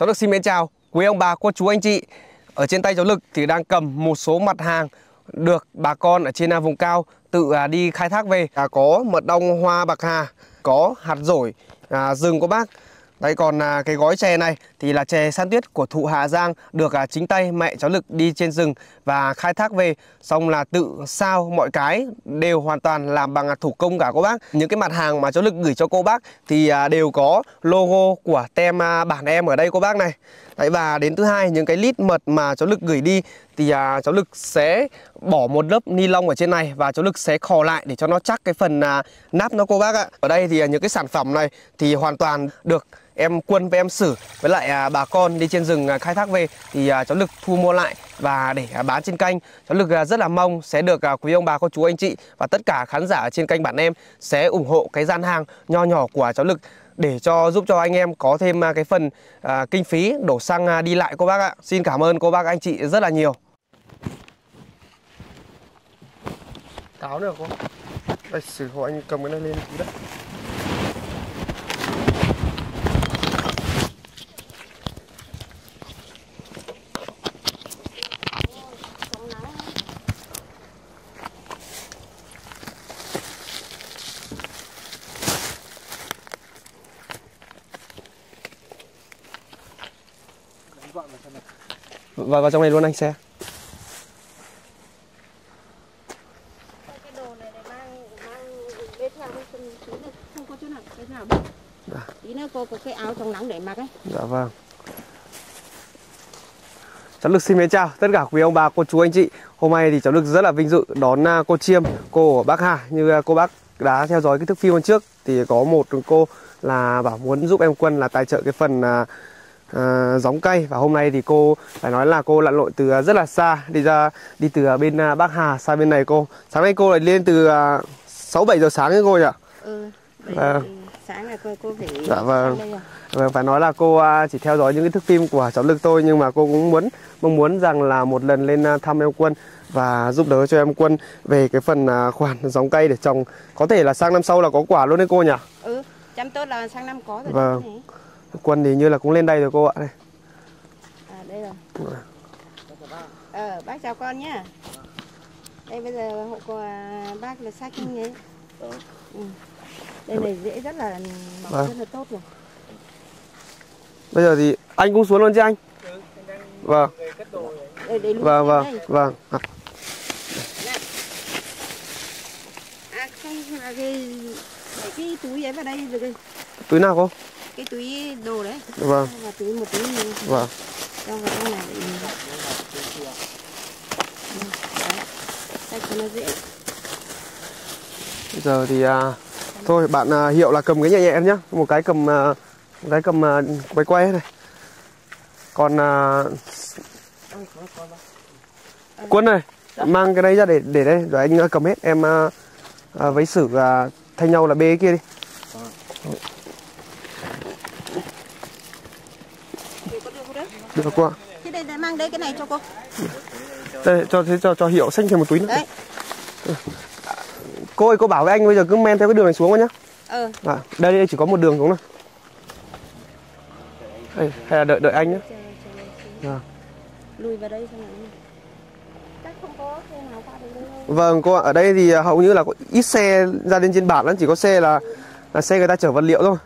cháu Lực xin mến chào quý ông bà, cô chú, anh chị. Ở trên tay cháu Lực thì đang cầm một số mặt hàng được bà con ở trên à, vùng cao tự à, đi khai thác về. À, có mật ong hoa bạc hà, có hạt rổi, à, rừng của bác đấy còn à, cái gói chè này thì là chè san tuyết của thụ Hà Giang được à, chính tay mẹ cháu Lực đi trên rừng và khai thác về xong là tự sao mọi cái đều hoàn toàn làm bằng à, thủ công cả cô bác. Những cái mặt hàng mà cháu Lực gửi cho cô bác thì à, đều có logo của tem à, bản em ở đây cô bác này. Đấy và đến thứ hai những cái lít mật mà cháu Lực gửi đi thì à, cháu Lực sẽ bỏ một lớp ni lông ở trên này và cháu Lực sẽ khò lại để cho nó chắc cái phần à, nắp nó cô bác ạ. Ở đây thì à, những cái sản phẩm này thì hoàn toàn được em Quân với em Sử với lại à, bà con đi trên rừng à, khai thác về thì à, cháu Lực thu mua lại và để à, bán trên kênh. Cháu Lực à, rất là mong sẽ được à, quý ông bà cô chú anh chị và tất cả khán giả trên kênh bản em sẽ ủng hộ cái gian hàng nho nhỏ của cháu Lực để cho giúp cho anh em có thêm à, cái phần à, kinh phí đổ xăng à, đi lại cô bác ạ. Xin cảm ơn cô bác anh chị rất là nhiều. Tháo nữa cô. Đây Sử hộ anh cầm cái này lên tí đấy. Vào vào trong này luôn anh, xe. cái đồ này để mang mang bê theo cái chân tí nữa không có chỗ nào cái nào đâu Dạ. tí nữa cô có cái áo chống nắng để mặc ấy Dạ vâng. Cháu Lực xin mến chào tất cả quý ông bà, cô chú, anh chị. Hôm nay thì cháu Lực rất là vinh dự đón à, cô Chiêm, cô của bác Hà. Như à, cô bác đã theo dõi cái thước phim hôm trước thì có một cô là bảo muốn giúp em Quân là tài trợ cái phần à, à, giống cây và hôm nay thì cô phải nói là cô lặn lội từ à, rất là xa đi ra đi từ à, bên à, Bắc Hà sang bên này cô. Sáng nay cô lại lên từ à, 6 7 giờ sáng ấy cô nhỉ? ừ để Vâng. Sáng là cô cô phải Dạ vâng. rồi. Vâng, phải nói là cô à, chỉ theo dõi những cái thước phim của cháu Lực thôi nhưng mà cô cũng muốn mong muốn rằng là một lần lên à, thăm em Quân và giúp đỡ cho em Quân về cái phần à, khoản giống cây để trồng có thể là sang năm sau là có quả luôn đấy cô nhỉ? ừ chăm tốt là sang năm có rồi Vâng. đấy. Quân thì như là cũng lên đây rồi cô ạ. Đây. à đây rồi ờ bác chào con nhá đây bây giờ hộ của bác là sách như thế ừ. Đây này dễ rất là mọc Vâng. rất là tốt rồi Bây giờ thì anh cũng xuống luôn chứ anh? Vâng, đây đây luôn vâng, vâng, đây. vâng. À, à không là cái cái túi ấy vào đây rồi cái, túi nào cô? cái túi đồ đấy Vâng, và túi một túi này vâng. cho vào trong này Ừ, đấy. Sách cho nó dễ Bây giờ thì à, thôi bạn à, hiệu là cầm cái nhẹ nhẹ em nhé một cái cầm à, một cái cầm à, quay quay này. Còn à, quân này mang cái đấy ra để để đây rồi anh à, cầm hết. Em à, à, với sử à, thay nhau là bê cái kia đi. Được đấy cô ạ. Thế đây, mang đây cái này cho cô. Đây cho thế cho cho hiệu xanh thêm một túi nữa. Đấy cô ơi cô bảo với anh bây giờ cứ men theo cái đường này xuống nhá ờ à, đây đây chỉ có một đường xuống này đây, hay là đợi đợi anh chờ. Vâng. lùi vào đây đâu Vâng cô ạ, ở đây thì hầu như là có ít xe ra đến trên bản lắm, chỉ có xe là là xe người ta chở vật liệu thôi.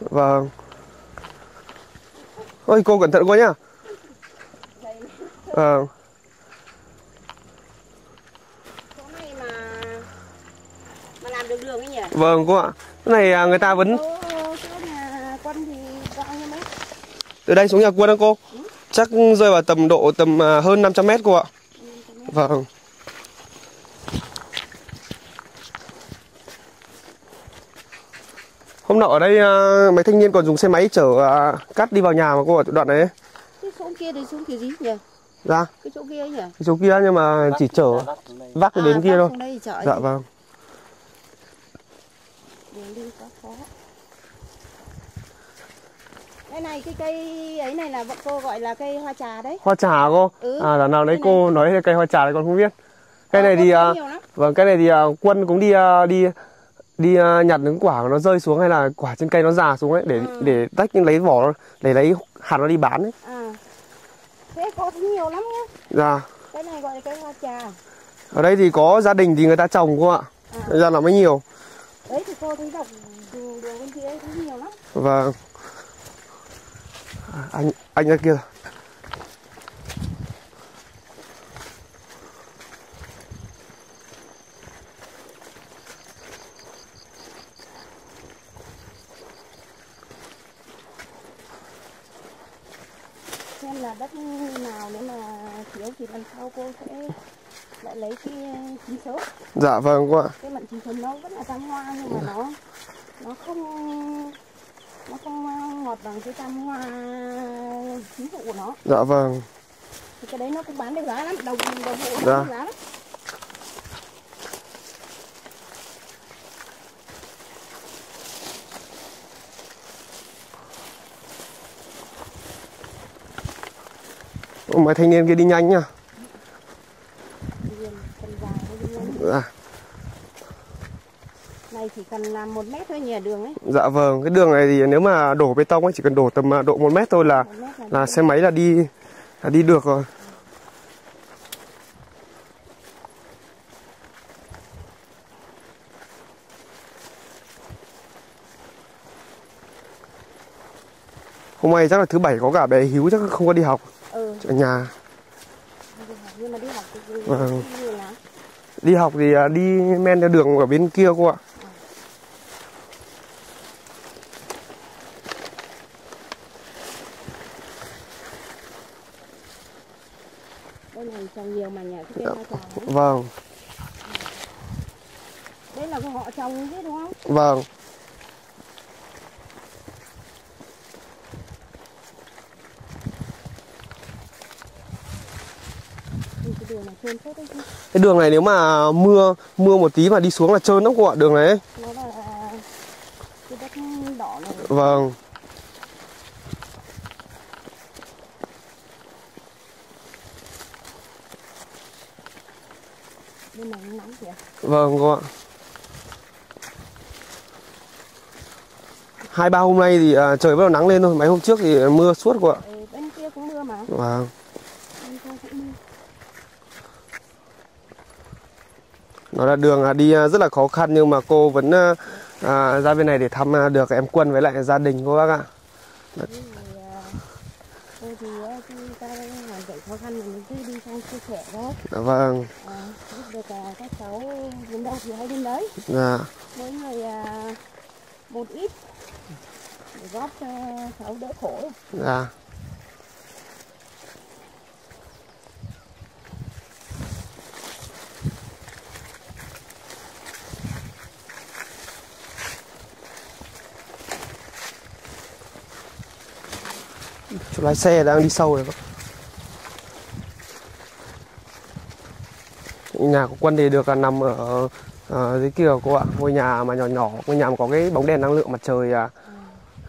Vâng. Ôi cô cẩn thận cô nhá. Vâng. chỗ này mà mà làm được đường ấy nhỉ Vâng cô ạ. Cái này à, người ta vẫn từ đây xuống nhà quân đó cô. Chắc rơi vào tầm độ tầm à, hơn 500 mét cô ạ. Vâng. Hôm nọ ở đây à, mấy thanh niên còn dùng xe máy chở cát đi vào nhà mà cô ở đoạn này ấy. cái chỗ kia thì xuống kiểu gì nhỉ Dạ, cái chỗ kia ấy nhỉ cái chỗ kia nhưng mà chỉ chở vác đến À, kia vác thôi. Dạ vâng. Đường đi quá khó cái này cái cây ấy này là bọn cô gọi là cây hoa trà đấy Hoa trà cô. Ừ, À lần nào đấy cái cô nói là cây hoa trà thì con không biết. Cái Ờ, này thì có à, nhiều lắm. vâng cái này thì à, quân cũng đi à, đi đi nhặt những quả nó rơi xuống hay là quả trên cây nó già xuống ấy để Ừ. để tách lấy vỏ để lấy hạt nó đi bán ấy. À. Thế thấy nhiều lắm nhá. Dạ. Cái này gọi là cây hoa trà. Ở đây thì có gia đình thì người ta trồng cô ạ. À. Ra là mới nhiều. Đấy thì cô thấy dọc đường, bên kia thấy nhiều lắm. Vâng. À, anh anh ra kia. xem là đất nào nếu mà thiếu thì lần sau cô sẽ lại lấy cái chín sớm Dạ vâng cô ạ. cái mận chín sớm nó vẫn là tam hoa nhưng mà nó nó không nó không ngọt bằng cái tam hoa chính vụ của nó Dạ vâng. thì cái đấy nó cũng bán được giá lắm đầu đầu vụ nó Dạ. giá lắm Mấy thanh niên kia đi nhanh nhá. Điền, cần dài nó đi lên. Dạ. Làm một mét thôi nhỉ đường ấy Dạ vâng, cái đường này thì nếu mà đổ bê tông ấy chỉ cần đổ tầm à, độ 1 mét thôi là một mét là, là xe máy là đi là đi được rồi. Hôm nay chắc là thứ bảy có cả bé Hiếu chắc không có đi học ừ ở nhà. đi học, nhưng mà đi học thì Vâng. là Đi học thì à, đi men theo đường ở bên kia cô ạ. đây này trồng nhiều mà nhỉ cái cây hoa trà đấy. Vâng, đấy là của họ trồng chứ đúng không vâng. cái đường này Cái đường nếu mà mưa mưa một tí mà đi xuống là trơn lắm cô ạ, đường này ấy. nó là cái đất đỏ này Vâng. Vâng cô ạ. Hai ba hôm nay thì à, trời bắt đầu nắng lên thôi, mấy hôm trước thì mưa suốt cô ạ. ừ, bên kia cũng mưa mà Vâng. Nó là đường à, đi à, rất là khó khăn nhưng mà cô vẫn à, à, ra bên này để thăm được em Quân với lại gia đình cô bác ạ. Thì à, thôi thì khó khăn mình cứ đi sang chia sẻ đó Dạ vâng. à, giúp được à, các cháu đến đâu thì hãy đến đấy Dạ. mỗi người à, một ít để góp cho cháu đỡ khổ Dạ. Chú lái xe đang đi sâu rồi. Nhà của Quân thì được là nằm ở, ở dưới kia cô ạ. Ngôi nhà mà nhỏ nhỏ, ngôi nhà mà có cái bóng đèn năng lượng mặt trời à,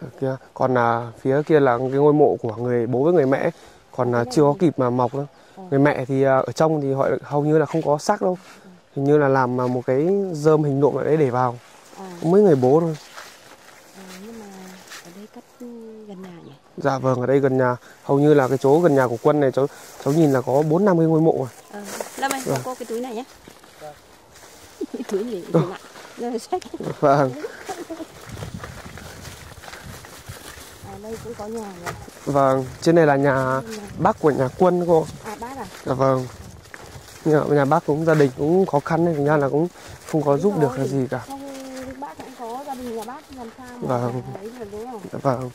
ở kia. Còn à, phía kia là cái ngôi mộ của người bố với người mẹ. Còn à, chưa có kịp mà mọc đâu. Người mẹ thì à, ở trong thì họ hầu như là không có xác đâu. Hình như là làm à, một cái rơm hình nộm ở đấy để vào. À, mấy người bố thôi. À, nhưng mà ở đây cắt gần nhà nhỉ? Dạ vâng ở đây gần nhà. Hầu như là cái chỗ gần nhà của quân này cháu cháu nhìn là có bốn năm cái ngôi mộ rồi. Vâng. Cho cô cái túi này nhé. Cái túi gì? Nặng đây là sách. Vâng. À đây cũng có nhà rồi vâng trên này là nhà bác của nhà quân cô. À bác à? Dạ vâng. Nhà, nhà bác cũng gia đình cũng khó khăn nên thành ra là cũng không có giúp được cái gì cả. Không bác cũng có gia đình nhà bác làm sao mà Vâng. đúng không? Dạ vâng.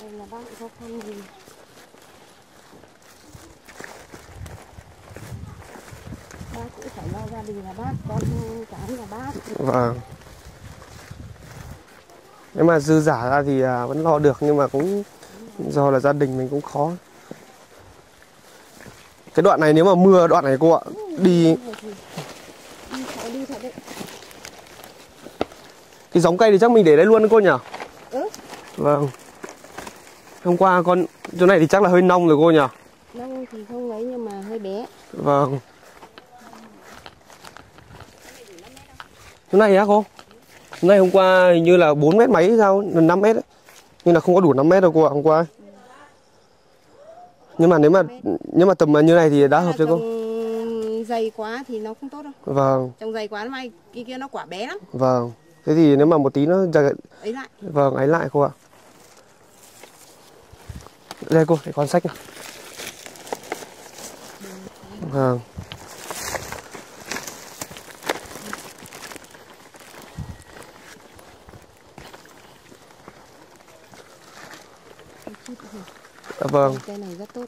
Đây là bác cũng khó khăn gì bác cũng phải lo gia đình nhà bác con cái nhà bác Vâng. Nếu mà dư giả ra thì à, vẫn lo được nhưng mà cũng do là gia đình mình cũng khó. Cái đoạn này nếu mà mưa đoạn này cô ạ, đi đấy cái giống cây thì chắc mình để đây luôn cô nhỉ? ừ Vâng. Hôm qua con chỗ này thì chắc là hơi nông rồi cô nhỉ? nông thì không ấy nhưng mà hơi bé Vâng. Chỗ này á cô? Ngày hôm qua hình như là 4 mét mấy sao, 5 mét ấy. Nhưng là không có đủ 5 mét đâu cô ạ, hôm qua. Nhưng mà nếu mà nhưng mà tầm như này thì đã hợp cho cô. Dày quá thì nó không tốt đâu. Vâng, Trồng dày quá mai kia kia nó quả bé lắm. vâng. Thế thì nếu mà một tí nó dài- Ấy lại. vâng ấy lại cô ạ. Đây cô, để con sách này. Vâng. Dạ vâng, Cây này rất tốt.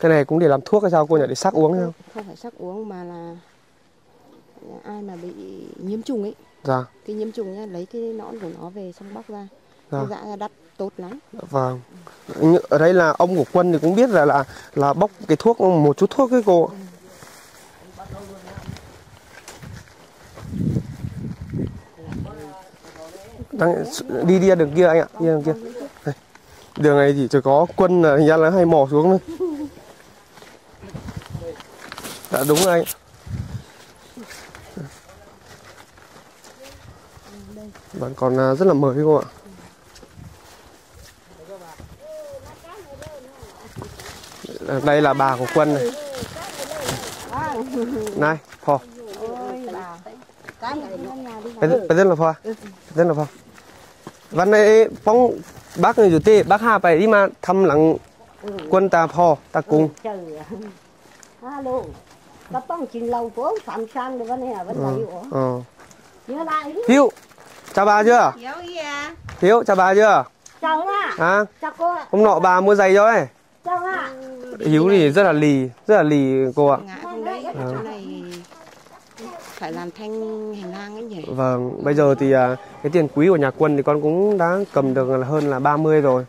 cái này cũng để làm thuốc hay sao cô nhỉ? Để sắc uống hay sao? Không phải sắc uống mà là ai mà bị nhiễm trùng ấy, Dạ, cái nhiễm trùng nhá, lấy cái nõn của nó về xong bóc ra. Dạ. Dã ra đắt tốt lắm. vâng. Như- Ở đây là ông của quân thì cũng biết là là là bóc cái thuốc một chút thuốc cái cô. Đang, đi đi đường kia anh ạ, đi đường kia. Đường này thì chỉ có quân là hình ra là hay mò xuống thôi. Dạ đúng rồi anh. Vẫn còn à, rất là mới cô ạ. Đây là bà của quân này. Này, phò. Cái rất là phò. Rất là phò. วันนี้ป้องบักอยู่ที่บักห้าไปที่มาทำหลังกวนตาพอตากุง trời ạ. alo có tông chín lâu phố phạm sang được vấn này là vấn đề của อ๋อ nhớ lại đi. หิวchào bà chưa Thiếu kìa. hiếu chào bà chưa chào ạ à chào cô ạ hôm nọ bà mua giày cho ấy chào ạ hiếu thì rất là lì rất là lì cô ạ Ngã phải làm thanh hành lang ấy nhỉ. vâng bây giờ thì à, cái tiền quý của nhà quân thì con cũng đã cầm được là hơn là 30 rồi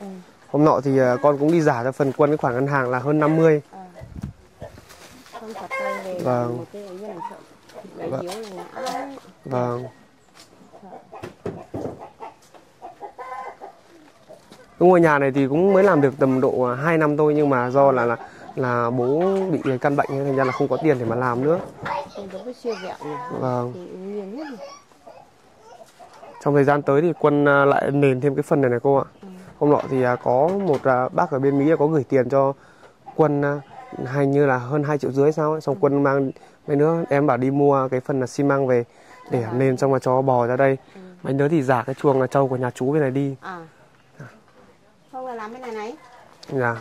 hôm nọ thì à, con cũng đi giả cho phần quân cái khoản ngân hàng là hơn 50 Không thật tay về Vâng. một cái ấy sợ. Vâng. là ngã. Vâng. Cái ngôi nhà này thì cũng mới làm được tầm độ 2 năm thôi nhưng mà do là là là bố bị căn bệnh ấy, thành ra là không có tiền để mà làm nữa. Vâng. Trong thời gian tới thì quân à, lại nền thêm cái phần này này cô ạ. Hôm nọ thì à, có một à, bác ở bên Mỹ có gửi tiền cho quân hay như là hơn 2 triệu rưỡi sao ấy. Xong quân mang mấy nữa em bảo đi mua cái phần là xi măng về để nền xong rồi cho bò ra đây. Mấy đứa thì giả cái chuồng là trâu của nhà chú bên này đi. Không là làm cái này này. Dạ.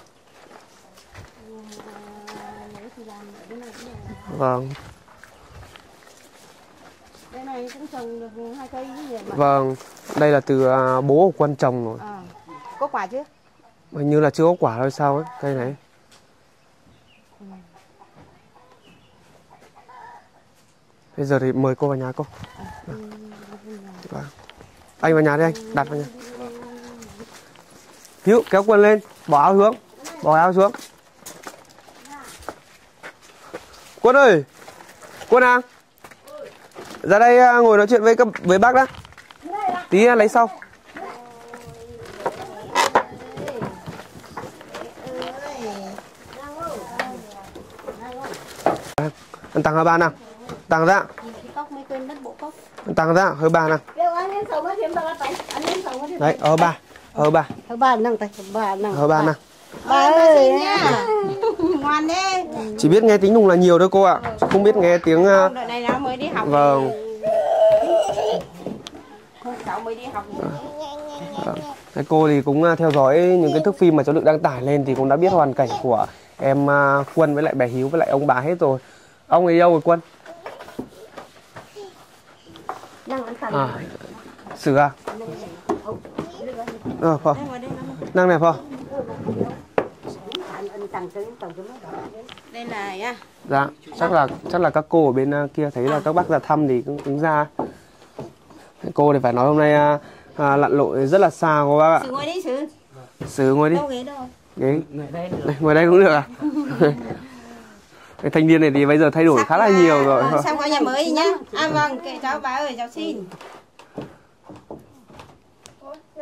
Lấy thì làm ở bên này cũng được. Vâng. Bên này cũng trồng được hai cây mà. Vâng, đây là từ à, bố của quân trồng rồi. À. Có quả chứ? Hình như là chưa có quả thôi sao ấy, cây này. Bây giờ thì mời cô vào nhà cô. Vâng. Anh vào nhà đi anh, đặt vào nhà. Hiếu, kéo quân lên, bỏ áo xuống. Bỏ áo xuống. Quân ơi! Quân à? Ra đây à, ngồi nói chuyện với các với bác đã. Tí lấy sau. Anh tặng hơi ba nào. Tặng ra. Cái cốc mới quên mất bộ cốc. Anh tặng ra, hơi ba nào. sống ở thêm ba ở Đấy, ở ba. Ở ba. Năng tay ba năng Ở ba ơi nha. Ngoan đi. Chỉ biết nghe tiếng Nùng là nhiều thôi cô ạ. Không biết nghe tiếng à, Đợt này nó mới đi học. Vâng. Cháu mới đi học. Cái cô thì cũng à, theo dõi những cái thước phim mà cháu được đăng tải lên thì cũng đã biết hoàn cảnh của em à, Quân với lại bé Hiếu với lại ông bà hết rồi. Ông ấy đâu rồi Quân? À, Sử à? Ờ, Phò. Năng này Phò. ăn ăn tầm tới tầm tới Đây là nhá. Dạ, chắc là chắc là các cô ở bên à, kia thấy là các bác ra thăm thì cũng đứng ra. Cô thì phải nói hôm nay à, à, lặn lội rất là xa cô bác ạ. Sử ngồi đi Sử. Sử ngồi đi. Đâu ghế đâu. Ghế. Đây, ngồi đây cũng được à? Cái thanh niên này thì bây giờ thay đổi khá là nhiều rồi. Ờ, Xong qua nhà mới đi nhá. À vâng, kệ cháu bà ơi, cháu xin.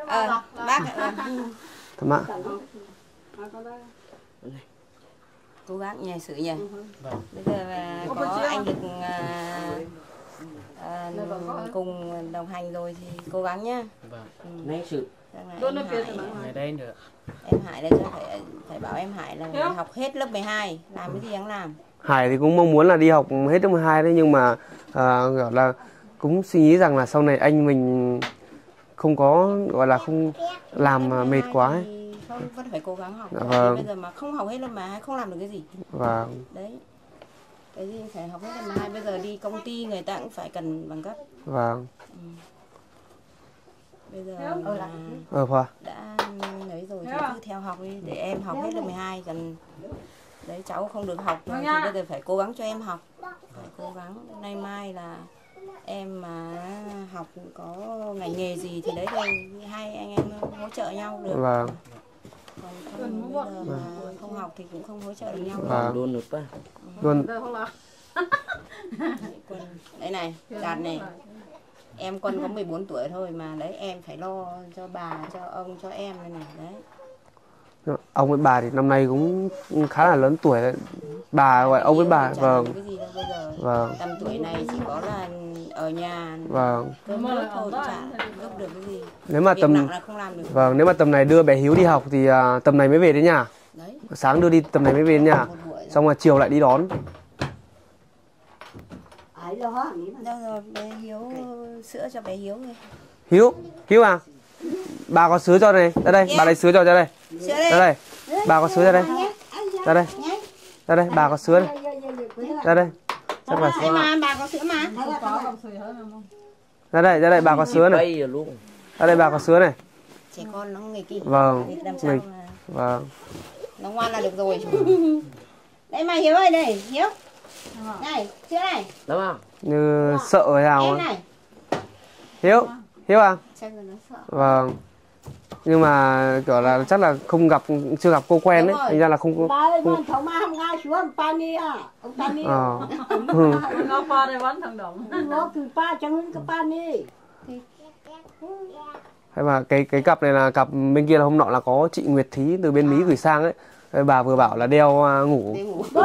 Ờ, bác ờ, Thầm ạ. Cố gắng nhờ sự nhờ. Bây giờ là có anh được à, à, cùng đồng hành rồi thì cố gắng nhá Vâng. ừ. Nay sự Ngày đây nữa. em Hải đây cho phải phải bảo em Hải là Hiểu. học hết lớp 12 làm cái gì hắn làm Hải thì cũng mong muốn là đi học hết lớp 12 đấy nhưng mà à, gọi là cũng suy nghĩ rằng là sau này anh mình không có gọi là không làm mệt quá ấy. Thì không vẫn phải cố gắng học. Dạ vâng. bây giờ mà không học hết lớp 12 không làm được cái gì. Và đấy. Cái gì phải học hết lớp 12 bây giờ đi công ty người ta cũng phải cần bằng cấp. Và bây giờ Hiểu. là ờ Khoa. đã lấy rồi thì à? cứ theo học đi để em học hết lớp 12 cần đấy cháu không được học rồi Vâng thì bây giờ phải cố gắng cho em học. Phải cố gắng. Nay mai là em mà học có ngành nghề gì thì đấy rồi hai anh em hỗ trợ nhau được. Và còn không học thì cũng không hỗ trợ được nhau. Và đôn được pa luôn lo. quân đấy này đạt này. Em quân có 14 tuổi thôi mà đấy em phải lo cho bà cho ông cho em này này đấy ông với bà thì năm nay cũng khá là lớn tuổi đấy. bà gọi ông với bà vâng. làm cái gì đâu bây giờ vâng. tầm tuổi này chỉ có là ở nhà vâng. là nếu mà tầm là vâng nếu mà tầm này đưa bé Hiếu đi học thì à, tầm này mới về đến nhà đấy. Sáng đưa đi tầm này mới về đến nhà xong rồi chiều lại đi đón. Ai lo hả? Nghĩ mà. Đâu rồi bé hiếu sữa cho bé hiếu rồi Hiếu Hiếu à? Bà có sứa cho này ra đây bà lấy sứa cho ra đây ra đây. Đây. Bà có sứa ra đây. Ra đây. Ra đây bà có sứa đây. Ra đây. Chắc mà bà có sữa mà. Có hơn không? ra đây ra đây bà có sứa này. ra đây bà có sứa này. Trẻ con nó nghịch kỳ Vâng, mà vâng. Nó ngoan là được rồi. Đây mà hiếu ơi đây hiếu. Này sữa này. Đúng không như sợ hay nào em ấy. này. Hiếu Hiếu à? Chắc là nó sợ. Vâng nhưng mà kiểu là chắc là không gặp chưa gặp cô quen đấy thành ra là không không à ông pa ni ờ. Ừ. Nó qua đây bắn thằng đồng. nó từ pa chẳng hơn cái pa ni hay mà cái cái cặp này là cặp bên kia là hôm nọ là có chị Nguyệt Thí từ bên Mỹ gửi sang ấy. Đấy, bà vừa bảo là đeo à, ngủ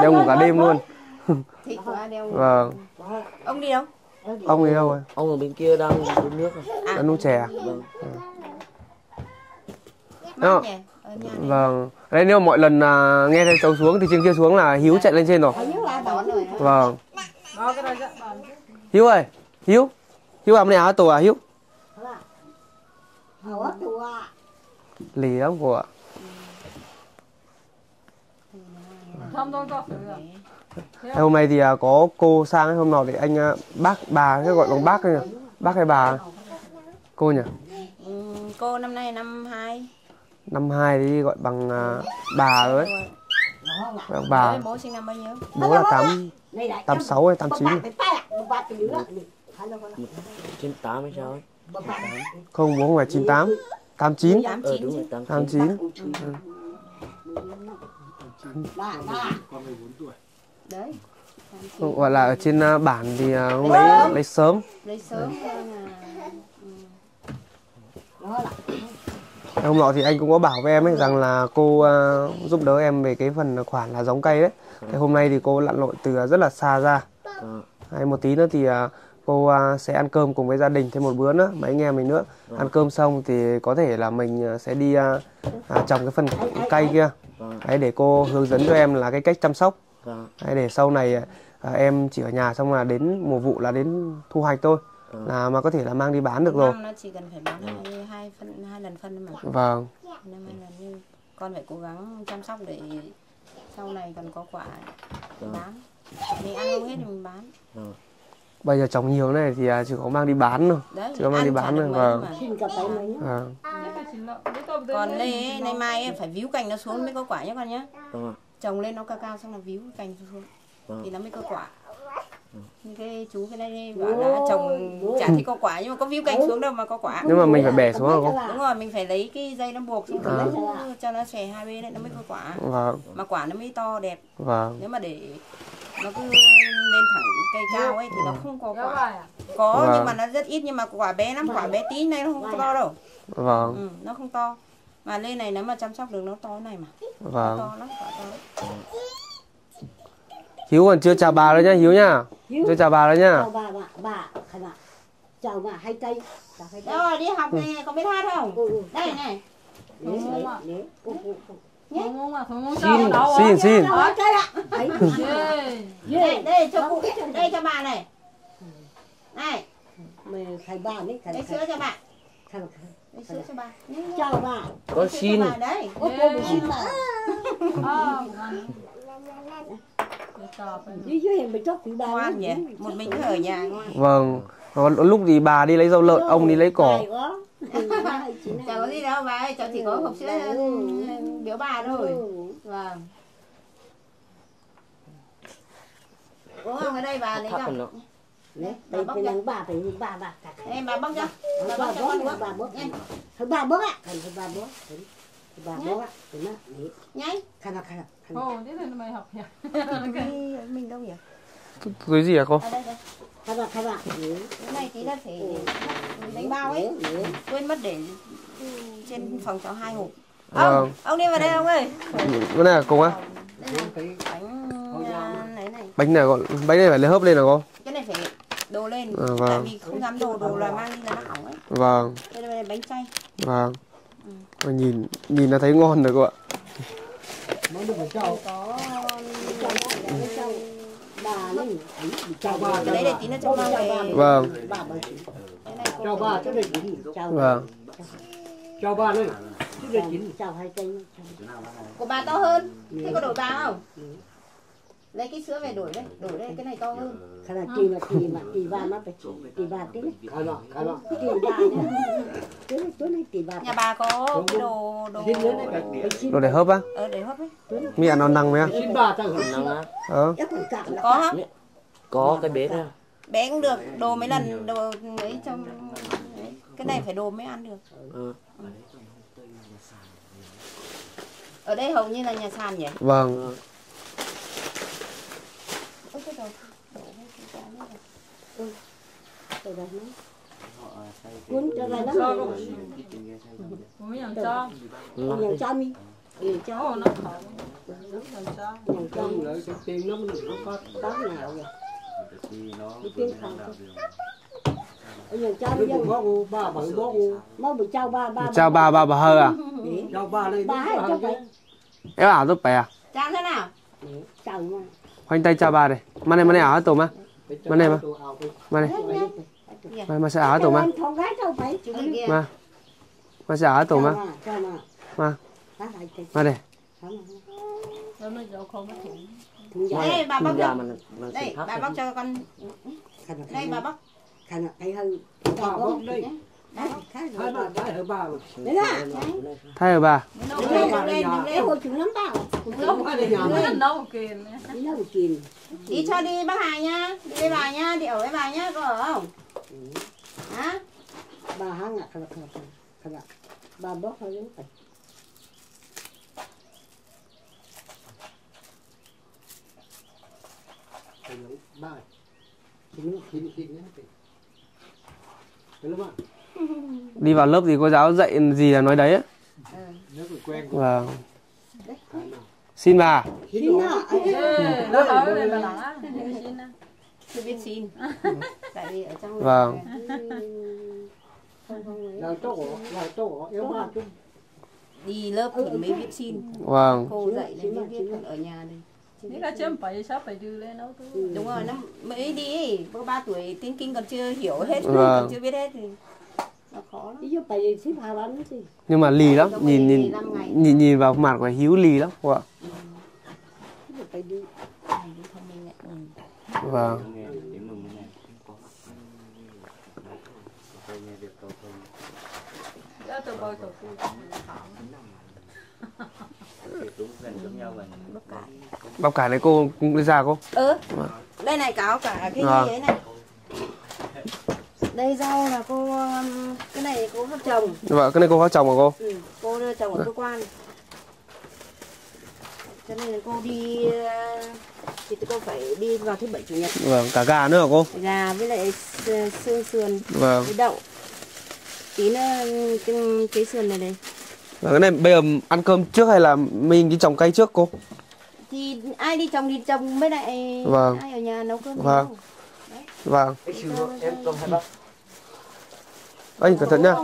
đeo ngủ. cả đêm luôn. Thích quá đeo ngủ. vâng. Ông đi đâu ông ấy đâu rồi? Ông ở bên kia đang uống nước rồi. Đã nuôi trẻ à? vâng mát nhỉ ở nhà này vâng. Đấy nếu mà mọi lần à, nghe thấy cháu xuống thì trên kia xuống là hiếu chạy lên trên rồi. Nhớ là đón rồi đó. vâng. Đó cái này dạ. hiếu ơi hiếu. Hiếu làm này hả tổ à hiếu? Tua lì lắm cô ạ Không. Thế hôm nay thì à, có cô sang ấy, hôm nào thì anh à, bác bà cái gọi bằng bác ấy nhỉ? Bác hay bà? Cô nhỉ? Ừ, cô năm nay năm hai năm hai thì gọi bằng à, bà rồi ấy. Bằng bà. Bố sinh năm bao nhiêu? Bố là tám tám sáu hay tám chín. Cái tay một bát cái đứa hello hello trên tám hay sao ấy? Không bố không phải chín tám. Tám chín. Tám ờ chín chín. chín. Ba đấy chín. gọi là ở trên à, bản thì à, cũng lấy lấy sớm. lấy sớm hôm nọ thì anh cũng có bảo với em ấy rằng là cô uh, giúp đỡ em về cái phần khoản là giống cây đấy. Thế hôm nay thì cô lặn lội từ à, rất là xa ra. Hay một tí nữa thì uh, cô uh, sẽ ăn cơm cùng với gia đình thêm một bữa nữa mấy anh em mình nữa. Ăn cơm xong thì có thể là mình sẽ đi uh, trồng cái phần cây kia. Đấy để cô hướng dẫn cho em là cái cách chăm sóc. Đấy, để sau này uh, em chỉ ở nhà xong là đến mùa vụ là đến thu hoạch thôi là mà có thể là mang đi bán được rồi. năm nó chỉ cần phải bán hai, hai phân hai lần phân thôi mà. Vâng. Năm hai lần như con phải cố gắng chăm sóc để sau này còn có quả để Vâng. bán. Mình ăn không hết thì mình bán. Bây giờ trồng nhiều này thì à, chỉ có mang đi bán thôi đấy Chứ không mang đi bán mấy vâng. vâng. Tôm còn đây ấy, nay mai ấy, phải víu cành nó xuống mới có quả nhé con nhé vâng ạ. Trồng lên nó cao cao xong là víu cái cành xuống. Vâng. thì nó mới có quả cái chú cái đây bảo là trồng chả thấy có quả nhưng mà có víu cành xuống đâu mà có quả. Nhưng mà mình phải bẻ xuống không? Đúng rồi mình phải lấy cái dây nó buộc xuống À. cho nó xòe hai bên đấy nó mới có quả. Vâng. Mà quả nó mới to đẹp. Vâng. Nếu mà để nó cứ lên thẳng cây cao ấy thì nó không có Cái quả. à? có Vâng. nhưng mà nó rất ít nhưng mà quả bé lắm quả bé tí này nó không to đâu. Vâng. Ừ, nó không to. Mà lên này nếu mà chăm sóc được nó to này mà. Vâng. To lắm quả to lắm. Hiếu còn chưa chào bà đâu nhá hiếu nhá. Chưa chào bà đâu nhá. Ba ba mà bà khăn ạ chào mà hai tay chào hai tay rồi đi học này có biết hát không ừ ừ. Đây này ừ ừ. Ừ Xin, xin, xin. đó ạ đây đây cho cụ đây cho bà này. Này. Mày khai ba đấy khai sữa cho bà. Khai sữa cho bà. Chào bà. Có xin. Bà đấy ô cô xin mà À, cho ngoan nhỉ? Một mình ở nhà ngoan. Vâng. Còn lúc thì bà đi lấy rau lợn, ông đi lấy cỏ. chả có gì đâu bà ơi cháu chỉ có hộp sữa ừ, biếu bà thôi. Vâng. Uống không ở đây bà lấy cho nó. đấy đây cái nắng bà phải bà bà cả đây bà bóc cho. Bà bà bóc cho con bà uống. bà bố nhanh. thôi bà ạ. Cần thôi bà bà bố ạ. Đấy. Nhanh. Khăn ạ khăn ạ khăn Ồ, thế là mày học nhỉ? Mình đâu nhỉ Túi gì hả cô? ạ khăn ạ đấy cái này tí là phải đánh bao ấy quên mất để trên phòng cháu hai hộp Vâng. ông ông đi vào đây ông ơi Cái này là cô á? bánh à, này này Bánh này còn bánh này phải lấy hớp lên hả cô? cái này phải đồ lên À, tại vâng. vì không dám đồ đồ là mang đi là nó hỏng ấy Vâng, đây là bánh chay vâng. Mà nhìn nhìn là thấy ngon rồi cô ạ có bà lên chào bà cái đấy để tí nữa cho mang về Vâng, bà bà cái này chào bà cho đây chín chào vâng. chào bà lên chứ đây chín chào hai tay của bà to hơn. Thế có đổi bà không? Lấy cái sữa về đổi đây đổi đây cái này to hơn khăn ạ chị mà chị mà chị bà nó phải chị bà tí đấy ạ khăn ạ chị bà nhá tối nay tối nay chị bà nhà bà có cái đồ đồ Đồ để hớp á? ờ để hấp ấy Mẹ nó năng mấy á? xin bà tăng hẳn Năng á. Ờ. là có hấp Có cái bếp á. bé cũng được đồ mấy lần đồ ấy trong đấy. cái này phải đồ mới ăn được Ừ. ở đây hầu như là nhà sàn nhỉ Vâng. Ôi, cái đồ đổ cái cái cái này này. tôi đây nó. Cuốn cho nó mà cô. Cũng nhận cho. nhiều cho mi. Nhiều cho. Nó khổ. Nhận cho. lợi cái tiền nó mình không có đó nào rồi cái giờ bố u ba ba ba Chào bà bà bà hơ à? ba ba Em ảo giúp bé à? Chán thế nào? Chào Khoanh tay chào bà đây. Mà này mà này ảo hết tổ mà. Này mà. Mà này. Mà mà sẽ hết tổ mà. Mà. Mà sẽ hết tổ mà. mà Mà. Mà đây. bà bóc cho đây bà bóc cho con đây bà bóc khăn ạ, thấy hơn ba bóc đây Thay rồi bà. không đi đâu kìm đi cho đi bác Hà nhá đi với bà nhá đi ở với bà nhá có ở không hả bà hăng ạ khăn ạ, khăn ạ, khăn ạ. bà bóc hơi giống phải ba chúng xin xin nhé cái lúc mà Đi vào lớp thì cô giáo dạy gì là nói đấy mà quen Vâng. Xin bà. xin nó ạ. Nó chưa biết xin tại vì ở trong Vâng. đi lớp thì mới biết xin Vâng. cô dạy là biết viết còn ở nhà đây Nếu là chém phải sao phải đưa lên thứ. đúng rồi nó mới đi bữa ba tuổi tiếng kinh còn chưa hiểu hết Vâng. còn chưa biết hết thì Nhưng mà lì lắm. Nhìn nhìn nhìn nhìn vào mặt của hiếu lì lắm cô ạ. Vâng. Bắp cải này cô cũng ra cô. ừ đây này cáo cả cái Vâng. gì ấy này đây rau là cô um, cái này cô hấp trồng Vâng, cái này cô có chồng hả cô? ừ, cô đưa chồng ở cơ quan cho nên là cô đi ờ, thì cô phải đi vào thứ bảy chủ nhật Vâng, cả gà nữa hả cô? gà với lại xương sườn Vâng. với đậu tí nữa cái, cái sườn này này Và cái này bây giờ ăn cơm trước hay là mình đi trồng cây trước cô? thì ai đi trồng thì trồng với lại Vâng. ai ở nhà nấu cơm Vâng. Đấy. Vâng. Cái xíu nữa, em cầm hai bác. Anh cẩn thận nhá.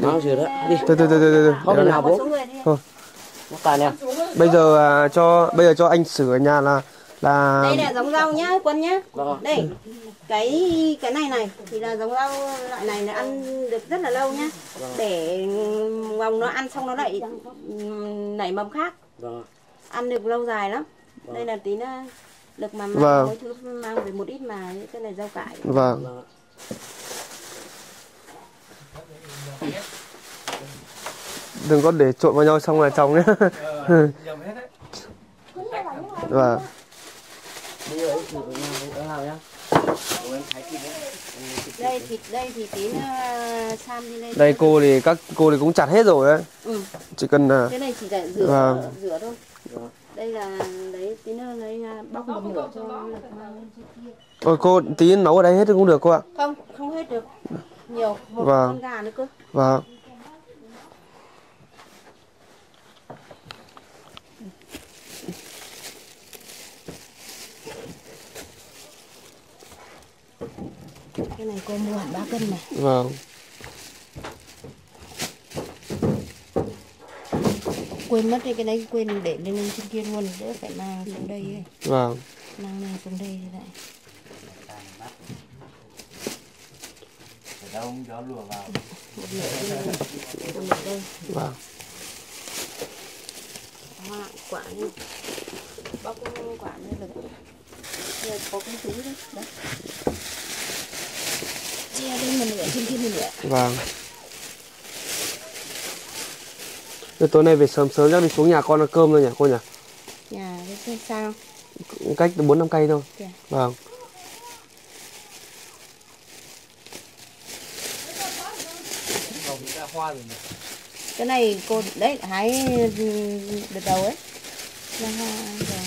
Nó rửa đó. Đi. Từ từ từ từ từ. Không nào bố. Nó nè. Bây giờ à, cho bây giờ cho anh sửa nhà là là đây là giống rau nhá quân nhá Vâng. đây cái cái này này thì là giống rau loại này là ăn được rất là lâu nhá để vòng nó ăn xong nó lại nảy mầm khác Vâng. ăn được lâu dài lắm đây là tí nữa được mà mang Vâng. mỗi thứ mang về một ít mà cái này rau cải vâng. Đừng có để trộn vào nhau xong là trồng nhé. Vâng. Em thái thịt đấy. đây thịt đây thì tí nữa sam đi lên Đây cô thì các cô thì cũng chặt hết rồi đấy. ừ. Chỉ cần à, cái này chỉ là rửa Vâng. rửa thôi Vâng. đây là lấy tí nữa lấy bóc một nửa cho Ôi cô tí nấu ở đây hết thì cũng được cô ạ. không không hết được nhiều một Vâng. con gà nữa cơ Vâng. Cái này cô mua hẳn ba cân này Vâng. quên mất đi cái đấy quên để lên lên trên kia luôn đỡ phải mang xuống đây ấy. Vâng. mang lên xuống đây thì lại Đâu gió lùa vào. Vâng. hoa quả như bóc quả như là Giờ có cái túi đấy đấy chia đây một nửa trên kia một nửa Vâng. Rồi tối nay về sớm sớm chắc đi xuống nhà con ăn cơm thôi nhỉ cô nhỉ? nhà cái sao Cách bốn năm cây thôi. Dạ. Vâng. cái này cô đấy hái đợt đầu ấy là hoa rồi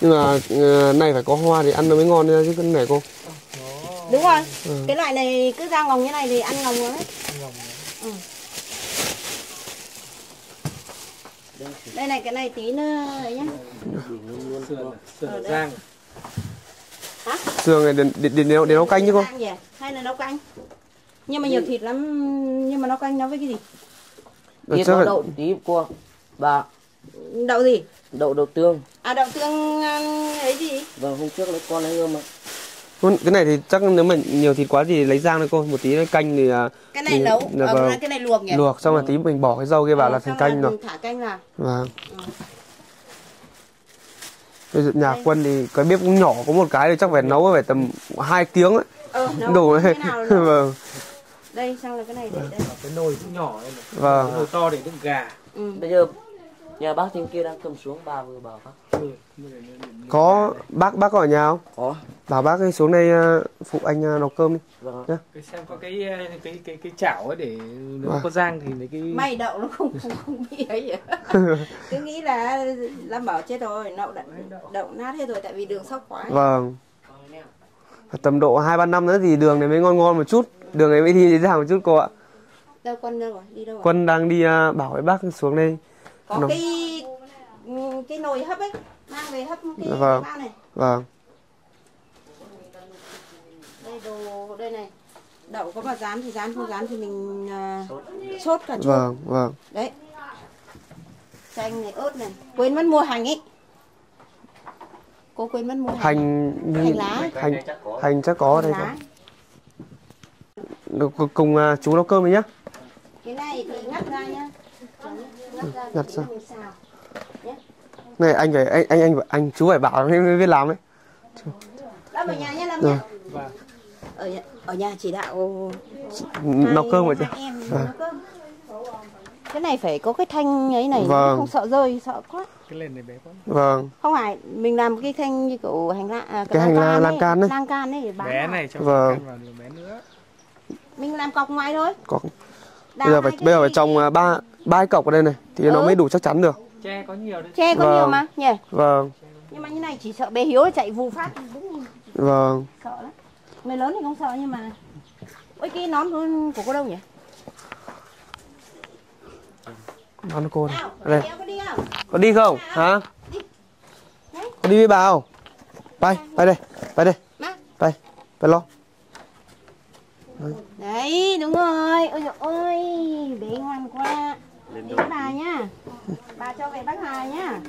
Nhưng mà ờ, này phải có hoa thì ăn nó mới ngon chứ cái này cô. Đúng rồi Ừ. cái loại này cứ ra ngồng như này thì ăn ngồng rồi đấy ừ. đây này cái này tí nữa ấy nhá đây. hả Sườn này để, để, để, nấu- để nấu canh chứ gì à? hay là nấu canh nhưng mà nhiều thịt lắm nhưng mà nấu canh nấu với cái gì Ờ, chắc có đậu tí cua. Bà đậu gì đậu đậu tương. à đậu tương um, ấy gì Vâng, hôm trước lấy con lấy ươm mà. Cái này thì chắc nếu mà nhiều thịt quá thì lấy rang thôi cô. Một tí nữa canh thì à, cái này mình- nấu dạ ờ, vâng. cái này luộc nhỉ luộc xong là tí mình bỏ cái rau kia vào Ờ, là thành canh là rồi. thả canh vào Vâng. Ừ. Bây giờ nhà Đây. quân thì cái bếp cũng nhỏ có một cái thì chắc phải nấu phải tầm 2 tiếng ấy. ờ nấu Đủ đấy. là vâng. đây xong là cái này để đây cái nồi cũng nhỏ đây này Vâng. nồi to để đựng gà ừ. Bây giờ nhà bác trên kia đang cầm xuống bà vừa bảo bác. ừ. Có bác bác có ở nhà không? Có. Bảo bác ấy xuống đây à, phụ anh à, nấu cơm đi. Vâng. cái xem có cái cái cái cái chảo ấy để nếu Vâng. có rang thì mấy cái may đậu nó không không không bị ấy cứ nghĩ là làm bảo chết rồi đậu đậu, đậu nát hết rồi tại vì đường sóc quá ấy. Vâng. Phải Tầm độ 2 3 năm nữa thì đường này mới ngon ngon một chút. Đường này mới đi dễ dàng một chút cô ạ. đâu quân đâu rồi đi đâu rồi Quân đang đi bảo với bác xuống đây. có nấu. cái ừ, cái nồi hấp ấy mang về hấp cái vâng. này Vâng. Đồ đây này. Đậu có mà rán thì rán không rán thì mình à, sốt. cả chua Vâng, vâng. đấy. Chanh này ớt này. Quên mất mua hành ấy. Cô quên mất mua hành. Hành Hành lá. Hành hành chắc có. ở đây lá. Cùng- à, chú nấu cơm đi nhá. cái này thì ngắt ra nhá. Ngắt ra Ngắt Này anh phải anh anh anh, anh chú phải bảo mới biết làm đấy. Lâm ở nhà nhá Rồi. nhá ở nhà, ở nhà chỉ đạo Nấu cơm rồi chứ. cái này phải có cái thanh ấy này Vâng. không sợ rơi sợ quá cái lên này bé quá Vâng. không phải mình làm cái thanh như kiểu hành lá à, Cái hành lá- lan can ấy. lan can ấy để bán bé này cho Vâng. bé nữa mình làm cọc ngoài thôi Đào bây giờ phải cái bây giờ phải trồng à, ba ba cái cọc ở đây này thì nó Ừ. mới đủ chắc chắn được. tre có nhiều đấy tre có Vâng. nhiều mà nhỉ Vâng. nhưng mà như này chỉ sợ bé hiếu chạy vù phát đúng Vâng. sợ lắm người lớn thì không sợ nhưng mà ôi cái nón của, của cô đâu nhỉ Nó nó cô này. đây. có đi không Có đi không? Hả? Đấy. Có đi với bà không? Bay, bay đây. Bay đây. má đây phải lo Đấy, đúng rồi. Ôi dồi ôi, bé ngoan quá. Đi với bà nhá. Bà cho về bác Hà nhá.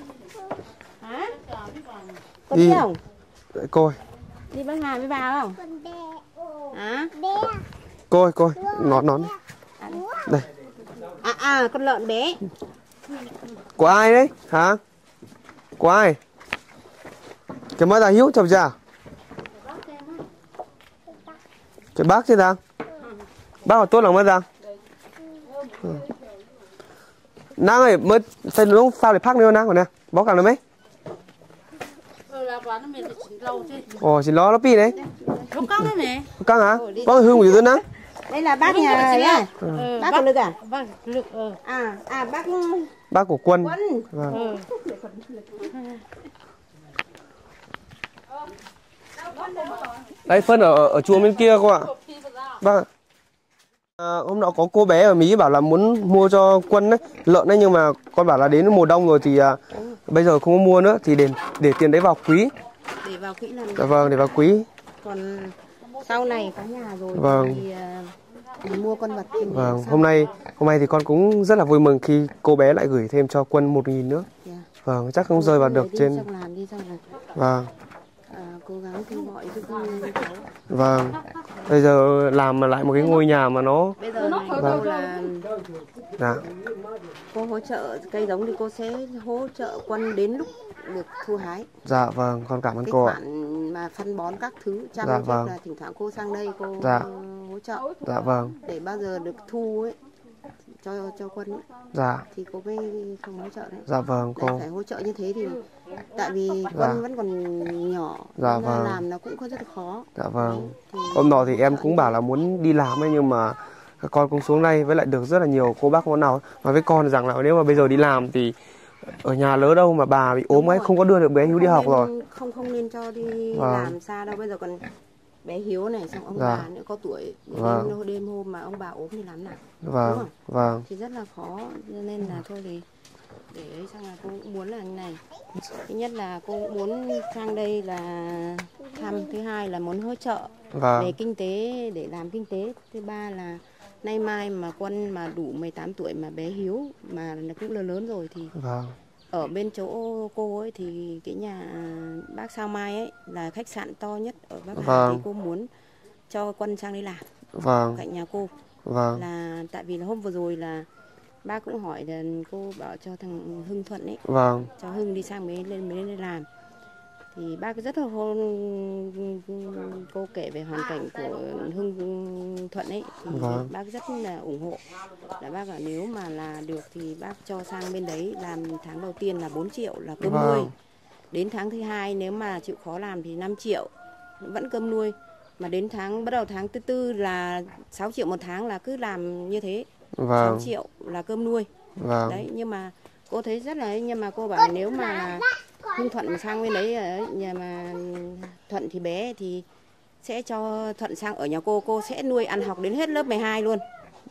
Hả? Con Đi. đi không? Để coi Đi bác Hà với bà không? Hả? coi coi. Nón nón. Đây. À à, con lợn bé. của ai đấy? Hả? Của ai? Cái mới là hiếu chồng già cái bác chứ đang bác là tốt lòng mới đang nang ơi mới xây nó sao để phát nữa nang còn nè? Bó cả nó mấy ồ chỉ lo nó pi đấy Lúc con đấy mẹ. căng hả bác hương của tôi nắng Đây là bác nhà nhá. Ừ, Bác của Lực à? Vâng, lực ờ. À, à bác bác của quân Quân. vâng. đây phân ở ở chuồng bên kia cô ạ vâng ạ. À, hôm nọ có cô bé ở mỹ bảo là muốn mua cho quân đấy lợn đấy nhưng mà con bảo là đến mùa đông rồi thì à, bây giờ không có mua nữa thì để để tiền đấy vào quý. Để vào quỹ làm dạ vâng để vào quý. Còn sau này có nhà rồi Vâng. thì à, mua con vật thì vâng hôm nay hôm nay thì con cũng rất là vui mừng khi cô bé lại gửi thêm cho quân một nghìn nữa. Dạ. vâng chắc không rơi vào được trên đi vâng cố gắng kêu gọi giúp cháu vâng. Bây giờ làm lại một cái ngôi nhà mà nó bây giờ này Vâng. cô là dạ. cô hỗ trợ cây giống thì cô sẽ hỗ trợ quân đến lúc được thu hái. Dạ vâng. Con cảm ơn cái cô ạ. mà phân bón các thứ chăm Dạ vâng. là thỉnh thoảng cô sang đây cô Dạ. hỗ trợ. Dạ vâng. Để bao giờ được thu ấy cho cho quân ấy, dạ. Thì cô mới không hỗ trợ đấy. Dạ vâng cô. phải hỗ trợ như thế thì tại vì Dạ. quân vẫn còn nhỏ Dạ vâng. làm nó cũng có rất là khó. Dạ vâng. Thì hôm nọ thì em cũng bảo là muốn đi làm ấy nhưng mà con cũng xuống đây với lại được rất là nhiều cô bác có nào nói với con rằng là nếu mà bây giờ đi làm thì ở nhà lỡ đâu mà bà bị ốm ấy không có đưa được bé hiếu đi học nên- rồi. không không nên cho đi Vâng. làm xa đâu. Bây giờ còn bé hiếu này xong ông Dạ. bà nữa có tuổi Vâng. đến đêm hôm mà ông bà ốm thì làm nào vâng không? vâng thì rất là khó nên là thôi thì để ấy xong là cô cũng muốn là như này thứ nhất là cô cũng muốn sang đây là thăm thứ hai là muốn hỗ trợ về vâng kinh tế để làm kinh tế thứ ba là nay mai mà quân mà đủ 18 tuổi mà bé hiếu mà nó cũng lớn lớn rồi thì vâng ở bên chỗ cô ấy thì cái nhà bác sao mai ấy là khách sạn to nhất ở bắc hà Vâng. thì cô muốn cho quân sang đây làm vâng. cạnh nhà cô. Vâng. Là tại vì là hôm vừa rồi là bác cũng hỏi là cô bảo cho thằng Hưng Thuận ấy vâng. cho Hưng đi sang mới lên mới lên làm thì bác rất là hôn cô kể về hoàn cảnh của Hưng Thuận ấy. Thì Vâng. bác rất là ủng hộ. Là bác bảo nếu mà là được thì bác cho sang bên đấy làm tháng đầu tiên là 4 triệu là cơm Vâng. nuôi. Đến tháng thứ hai nếu mà chịu khó làm thì 5 triệu vẫn cơm nuôi. Mà đến tháng bắt đầu tháng thứ tư là 6 triệu một tháng là cứ làm như thế. 6 vâng. triệu là cơm nuôi. Vâng. Đấy nhưng mà cô thấy rất là nhưng mà cô bảo nếu mà Hưng Thuận mà sang bên đấy ở nhà mà Thuận thì bé thì sẽ cho Thuận sang ở nhà cô cô sẽ nuôi, ăn học đến hết lớp 12 luôn.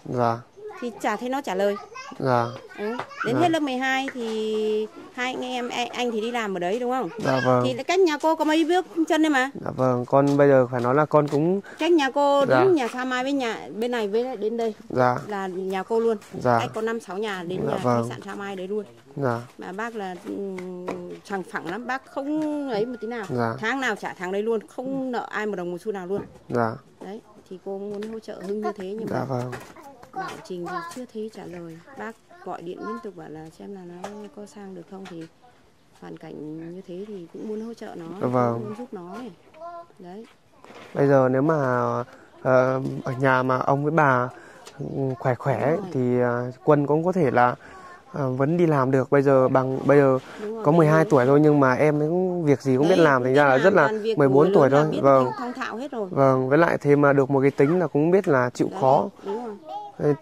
Dạ thì chả thấy nó trả lời. Dạ. Ừ. đến Dạ. hết lớp 12 thì hai anh em anh, thì đi làm ở đấy đúng không? Dạ vâng. Thì cách nhà cô có mấy bước chân đấy mà dạ vâng con bây giờ phải nói là con cũng cách nhà cô Dạ. đến nhà Sa Mai với nhà bên này với đến đây. Dạ. Là nhà cô luôn. Dạ. Cách có năm sáu nhà đến Dạ nhà vâng. khách sạn Sa Mai đấy luôn. Dạ. Mà bác là sằng phẳng lắm bác không ấy một tí nào. Dạ. tháng nào trả tháng đấy luôn không nợ ai một đồng một xu nào luôn. Dạ. Đấy thì cô muốn hỗ trợ hưng như thế nhưng dạ mà vâng bảo trình thì chưa thấy trả lời. Bác gọi điện liên tục bảo là xem là nó có sang được không thì hoàn cảnh như thế thì cũng muốn hỗ trợ nó vâng. muốn giúp nó này. Đấy. Bây giờ nếu mà ờ, ở nhà mà ông với bà ừ, khỏe khỏe ấy, Đúng thì ờ, quân cũng có thể là ờ, vẫn đi làm được. Bây giờ bằng bây giờ đúng rồi, có bây 12 giờ- tuổi thôi nhưng mà em ấy cũng việc gì cũng biết làm thành ra là rất là toàn việc 14 người tuổi thôi. biết vâng. thong thạo hết rồi. Vâng với lại thêm mà được một cái tính là cũng biết là chịu Đấy, khó. đúng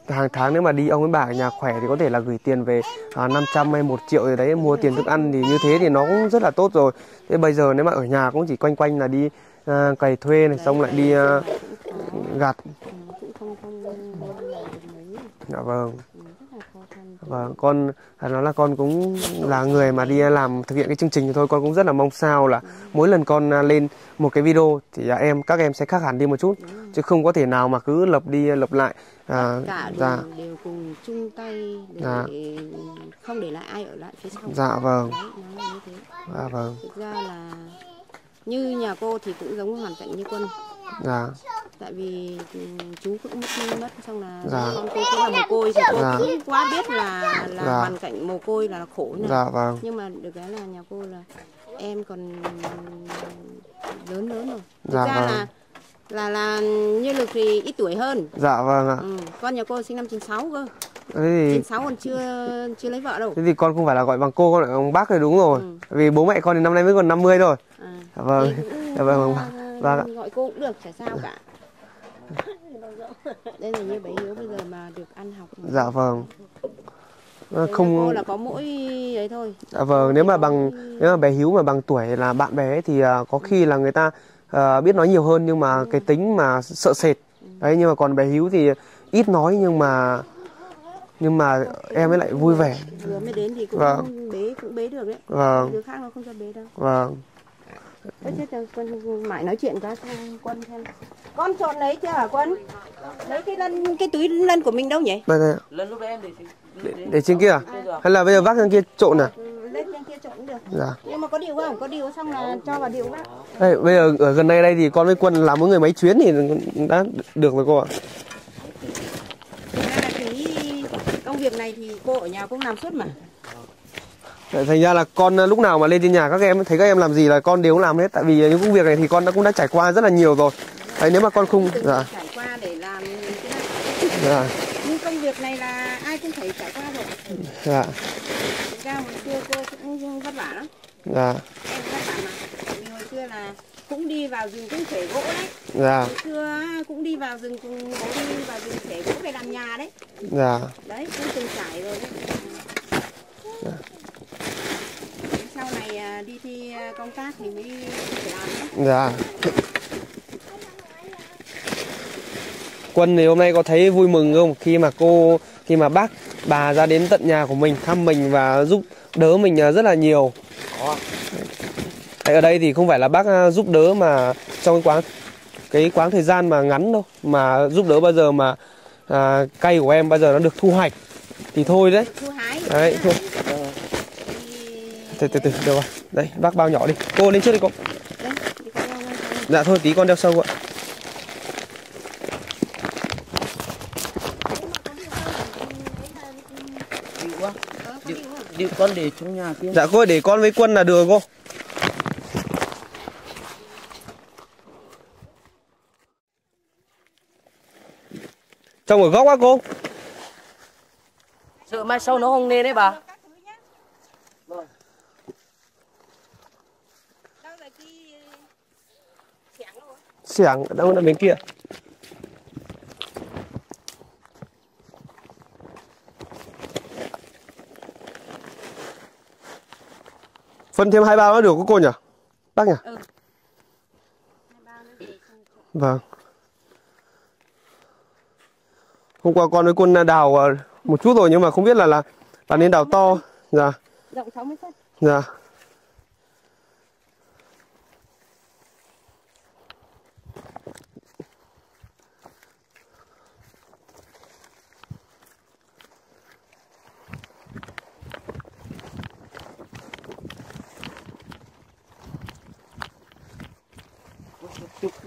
hàng tháng nếu mà đi ông với bà ở nhà khỏe thì có thể là gửi tiền về à, 500 hay 1 triệu gì đấy mua tiền thức ăn thì như thế thì nó cũng rất là tốt rồi. Thế bây giờ nếu mà ở nhà cũng chỉ quanh quanh là đi à, cày thuê này xong lại đi à, gặt. Ừ, dạ vâng Vâng, con phải nói là con cũng là người mà đi làm thực hiện cái chương trình thì thôi. Con cũng rất là mong sao là mỗi lần con à, lên một cái video thì à, em các em sẽ khác hẳn đi một chút. Chứ không có thể nào mà cứ lập đi lập lại. À, cả dạ. đều, cùng chung tay để Dạ. không để lại ai ở lại phía sau. Dạ vâng. Đấy, nó dạ vâng. Thực ra là như nhà cô thì cũng giống hoàn cảnh như quân dạ tại vì ừ, chú cũng mất mất xong là Dạ. con cô cũng là mồ côi thì cô Dạ. cũng quá biết là là Dạ. hoàn cảnh mồ côi là khổ như dạ vâng nhưng mà được cái là nhà cô là em còn lớn lớn rồi thực Dạ ra vâng. là là là như lực thì ít tuổi hơn dạ vâng ạ ừ. con nhà cô sinh năm 96 cơ thế thì 96 còn chưa chưa lấy vợ đâu thế thì con không phải là gọi bằng cô con lại bằng bác rồi đúng rồi Ừ. vì bố mẹ con thì năm nay mới còn 50 thôi à. dạ vâng Thì dạ vâng à, vâng ạ. gọi cô cũng được chả sao cả đây là như bé hiếu bây giờ mà được ăn học mà. dạ vâng nhà không cô là có mỗi đấy thôi Dạ vâng, nếu mà bằng nếu mà bé Hiếu mà bằng tuổi là bạn bé thì à, có khi là người ta à, biết nói nhiều hơn nhưng mà cái tính mà sợ sệt. Đấy nhưng mà còn bé Hiếu thì ít nói nhưng mà nhưng mà em ấy lại vui vẻ. vừa mới đến thì cũng Vâng. bế cũng bế được đấy Vâng, đứa khác nó không cho bế đâu vâng. Ơ chết rồi, con mãi nói chuyện quá xong quân xem con trộn lấy chưa hả quân? Lấy cái lân cái túi lân của mình đâu nhỉ? Đây đây, lần lúc đấy em để để, để trên kia à? Hay là bây giờ vác sang kia trộn à? Ừ, lên trên kia trộn cũng được. Dạ. nhưng mà có điều không? Có điều xong là cho vào điều bác Đây, bây giờ ở gần đây đây thì con với Quân làm mỗi người mấy chuyến thì đã được rồi cô ạ. Thực ra là cái công việc này thì cô ở nhà cũng làm suốt mà Thành ra là con lúc nào mà lên trên nhà các em thấy các em làm gì là con đều làm hết. Tại vì những công việc này thì con đã cũng đã trải qua rất là nhiều rồi. Đấy nếu mà con không dạ. trải qua để làm dạ. Nhưng công việc này là ai cũng phải trải qua rồi. Dạ. Thực ra hồi xưa cô cũng vất vả lắm. Dạ. Em vất vả mà. Vì hồi xưa là cũng đi vào rừng cũng xẻ gỗ đấy. Dạ. Hồi xưa cũng đi vào rừng cùng bố đi vào rừng xẻ gỗ để làm nhà đấy. Dạ. Đấy cũng từng trải rồi đấy. Sau này à, đi thi à, công tác thì mới phải làm đấy dạ. Quân thì hôm nay có thấy vui mừng không? Khi mà cô khi mà bác bà ra đến tận nhà của mình thăm mình và giúp đỡ mình à, rất là nhiều. Đấy, ở đây thì không phải là bác giúp đỡ mà trong cái quãng cái quãng thời gian mà ngắn đâu mà giúp đỡ bao giờ mà à, cây của em bao giờ nó được thu hoạch thì thôi đấy. Thu hái. Đấy, thôi. Từ từ từ được rồi. Đây bác bao nhỏ đi. Cô lên trước đi cô. Dạ thôi tí con đeo sâu ạ. Điều con để trong nhà kia. Dạ cô để con với quân là được cô. Trồng ở góc á cô. Sợ mai sau nó không nên đấy bà Đâu là cái xẻng rồi. Xẻng đâu là bên kia? Phân thêm hai bao nữa được có cô nhỉ? Bác nhỉ? Ừ. vâng. Hôm qua con với quân đào ờ, một chút rồi nhưng mà không biết là là là nên đào to. Dạ. Rộng 60 phân. dạ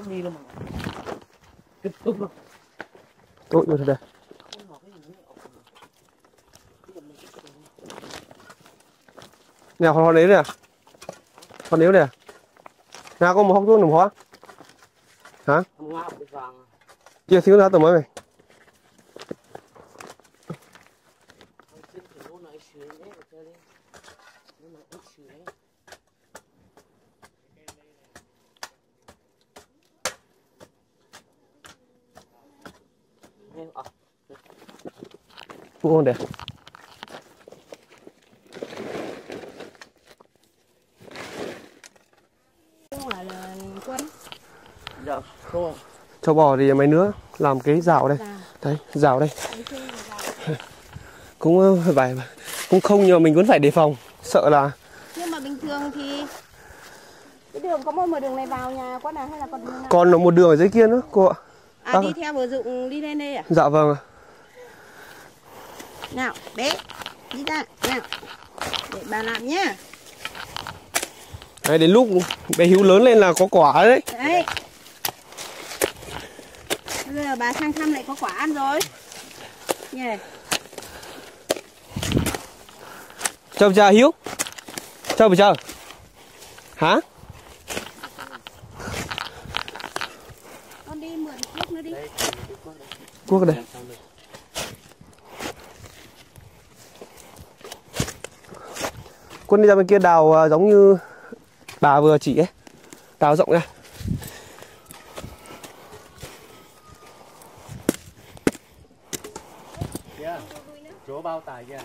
chụp cũng đi luôn mà. Tiếp tục rồi vô rồi đây nè họ đấy nè. Họ nếu nè. Nè có một hốc thuốc nằm hóa. Hả? Chưa thiếu chia xíu ra tầm mới này Thank you. Là quân. dạ cho bò thì mấy nữa làm cái rào đây. Rào. đấy rào đây. Cũng ờ, phải cũng không nhưng mà mình vẫn phải đề phòng. Sợ là nhưng mà bình thường thì cái đường có một mở đường này vào nhà con nào hay là đường nào? Còn một đường ở dưới kia nữa cô ạ? À bác đi theo vừa dụng đi lên đây à dạ vâng ạ nào bé đi ra. Nào để bà làm nhá. Đấy, đến lúc bé hiếu lớn lên là có quả đấy. Đấy. Bây giờ bà sang thăm lại có quả ăn rồi. Nhỉ. Chào chào hiếu. Chào chào hả? Con đi mượn cuốc nữa đi. Cuốc đây quân đi ra bên kia đào ờ, giống như bà vừa chỉ ấy, đào rộng ra kia chỗ bao tải kia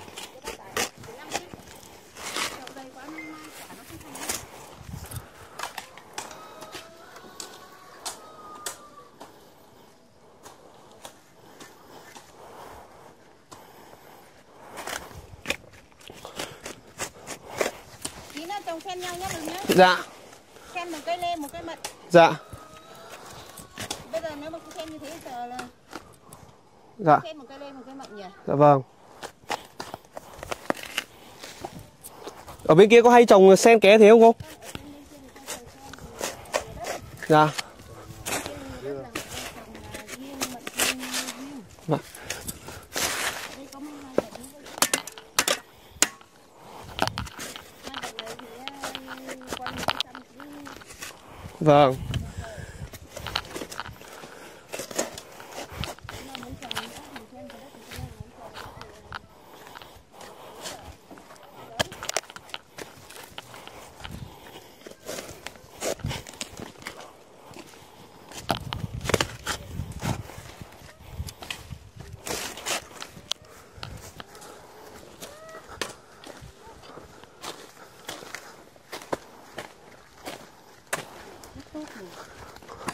tí nữa trồng xen nhau nhá đừng nhá dạ xen một cây lê một cây mận dạ. Bây giờ nếu mà cứ xen như thế giờ là dạ. xen một cây lê một cây mận nhỉ? Dạ vâng. Ở bên kia có hay trồng sen ké thế không cô? Dạ vâng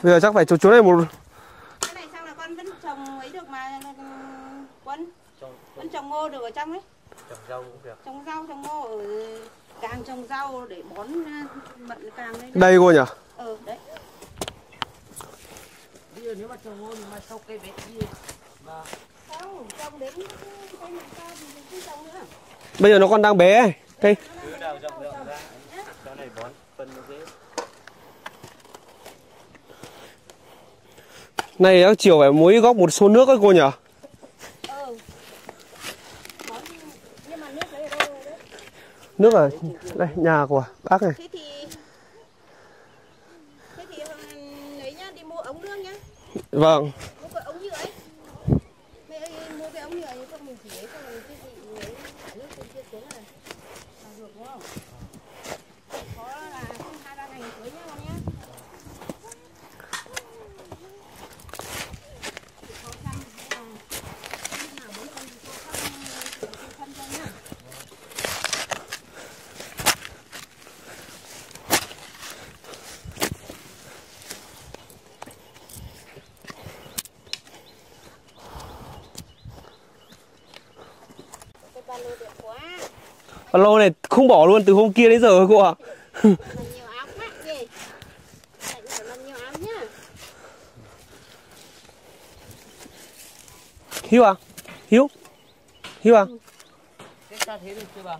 bây giờ chắc phải chỗ chỗ này một cái này xong là con vẫn trồng ấy được mà quân. Vẫn trồng ngô được ở trong ấy. Trồng rau cũng được. Trồng rau trồng ngô ở càng trồng rau để bón à, mận càng đấy. Đây cô nhỉ? Ờ đấy. Bây giờ nếu mà trồng ngô thì mà sau cây vết đi không trồng đến cây mận cao thì cứ trồng nữa. Bây giờ nó còn đang bé ấy. đây cứ đào rộng rộng ra cho này bón phân nó dễ này nó chiều phải muối góp một số nước ấy cô nhỉ? Ừ. Bón nhưng mà nước đấy ở đâu rồi đấy nước ở đây nhà của bác này. Thế thì thế thì lấy nhá đi mua ống nước nhá. Vâng mua cái ống nhựa ấy mẹ ơi mua cái ống nhựa ấy không mình chỉ lấy xong rồi cái gì lấy xả nước trên kia xuống là là được đúng không có là không hai ba ngày tới nhá con nhá khó khăn là lúc nào muốn con thì khó khăn khó khăn cho nhá cái ba lô đẹp quá ba lô này không bỏ luôn từ hôm kia đến giờ cô ạ. Nhá hiếu à? Hiếu? Hiếu à? Cái xa thế được chưa bà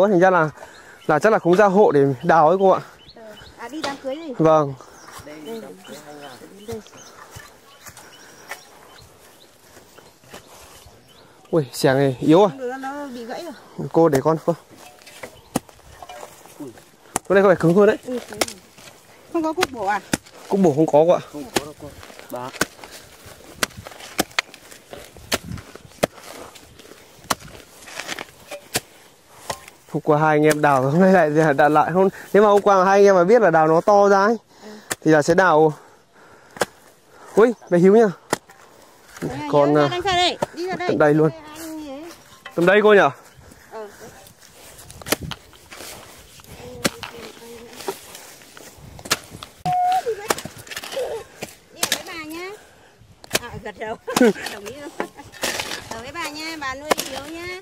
nhiều ấy thành ra là là chắc là không ra hộ để đào ấy cô ạ. À đi đám cưới gì vâng. Đây, đây, ui xẻng này yếu à. Cô để con cô. Cái này có vẻ cứng hơn đấy. Ừ, không có cục bổ à? Cục bổ không có cô ạ. Không có đâu cô. Đó hôm qua hai anh em đào hôm nay lại đào lại không nếu mà hôm qua hai anh em mà biết là đào nó to ra ấy thì là sẽ đào ui bé hiếu nhá Còn, à, đây, tận đây luôn. Tầm đây cô nhỉ. Đi ở với bà nhá. À, gật đầu. Đồng ý không? Ở với bà nha, bà nuôi hiếu nhá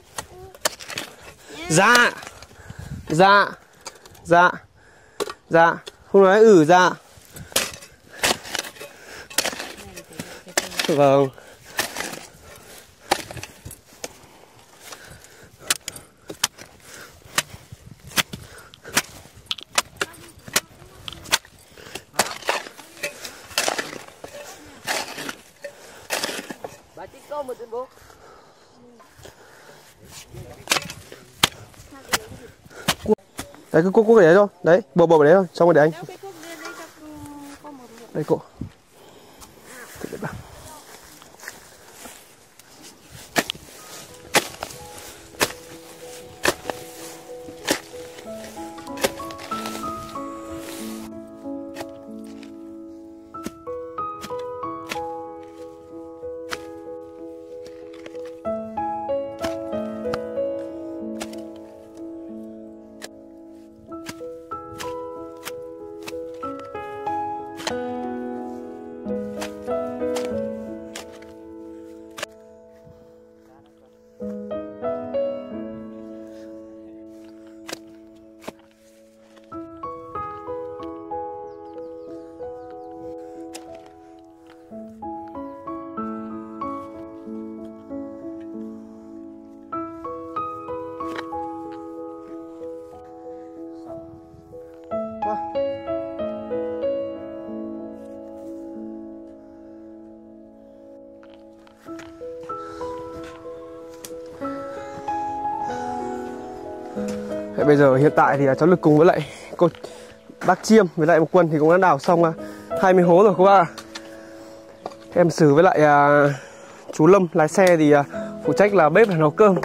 dạ. Dạ. Dạ. Dạ. Không nói ừ dạ. Vâng bà chỉ có một tuyên bố đấy cứ cuốc cuốc ở đấy thôi. Đấy bò bò ở đấy thôi xong rồi để anh. Đây cô Thế bây giờ hiện tại thì à, cháu lực cùng với lại cô bác Chiêm với lại một quân thì cũng đã đào xong à, 20 hố rồi cô ạ. Em xử với lại à, chú Lâm lái xe thì à, phụ trách là bếp và nấu cơm.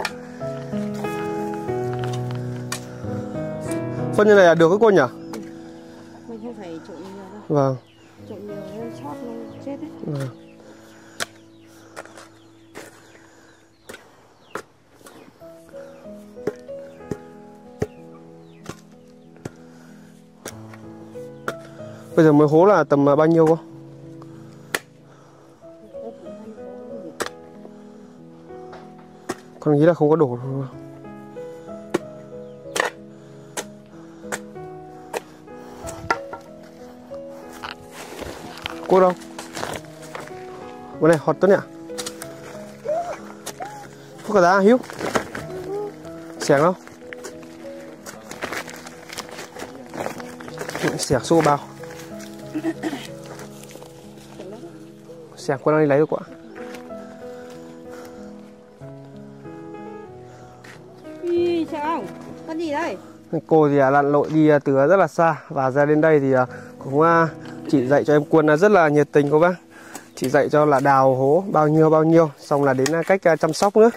Phân như này là được các cô nhỉ? Vâng. Trộn nhiều nó sót nó chết đấy. vâng. Bây giờ mới hố là tầm à, bao nhiêu cô? Con nghĩ là không có đổ đâu. Cô đâu? Bên này hot tốt nhỉ? Có cả đá hiếu Xẻng đâu? Xẻng xô bao Xẻng con đang đi lấy được Ui, sao không? Con gì đây? Cô thì à, lặn lội đi à, từ rất là xa Và ra đến đây thì à, cũng chị dạy cho em quân là rất là nhiệt tình cô bác chị dạy cho là đào hố bao nhiêu bao nhiêu, Xong là đến à, cách à, chăm sóc nữa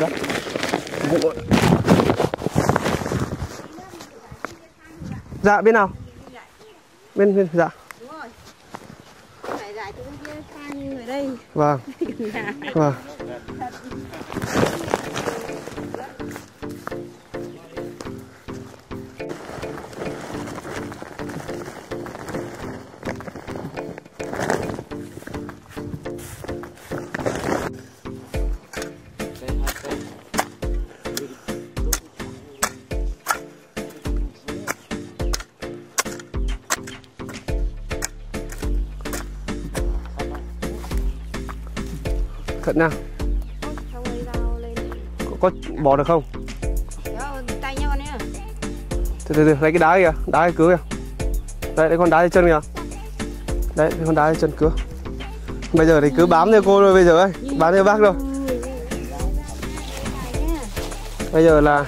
đó Dạ bên nào? Bên bên dạ. Đúng rồi. Phải giải từ bên kia sang ở đây. Vâng. Vâng. Có bỏ được không tay nhau nè từ từ từ lấy cái đá kìa đá cái cứa kìa đấy đấy con đá trên chân kìa đấy cái con đá trên chân cứa bây giờ thì cứ bám theo cô thôi bây giờ ấy bám theo bác thôi bây giờ là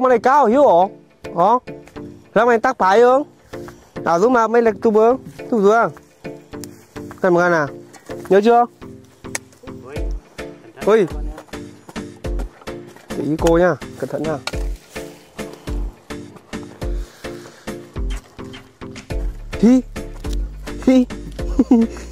lông này cao hiểu không? Oh? Oh. này tắc phải không À giúp mà mấy lực tu bướng tu bướng Cần một nào. Nhớ chưa? Ui. Để ý cô nha, Cẩn thận nha. Hi. Hi.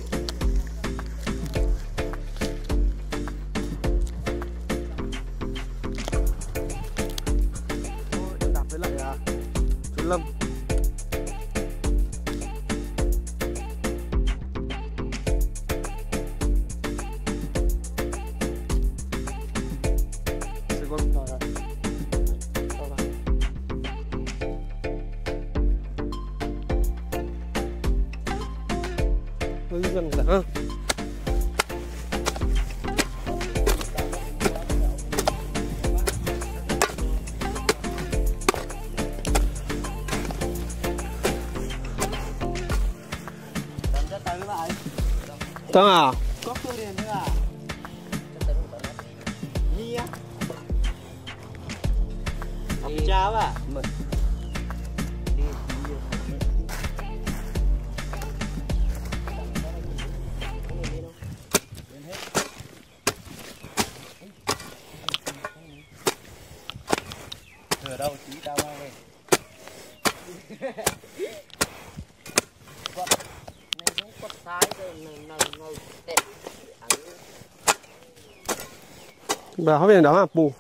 Bà hỏi về đó à? Bù.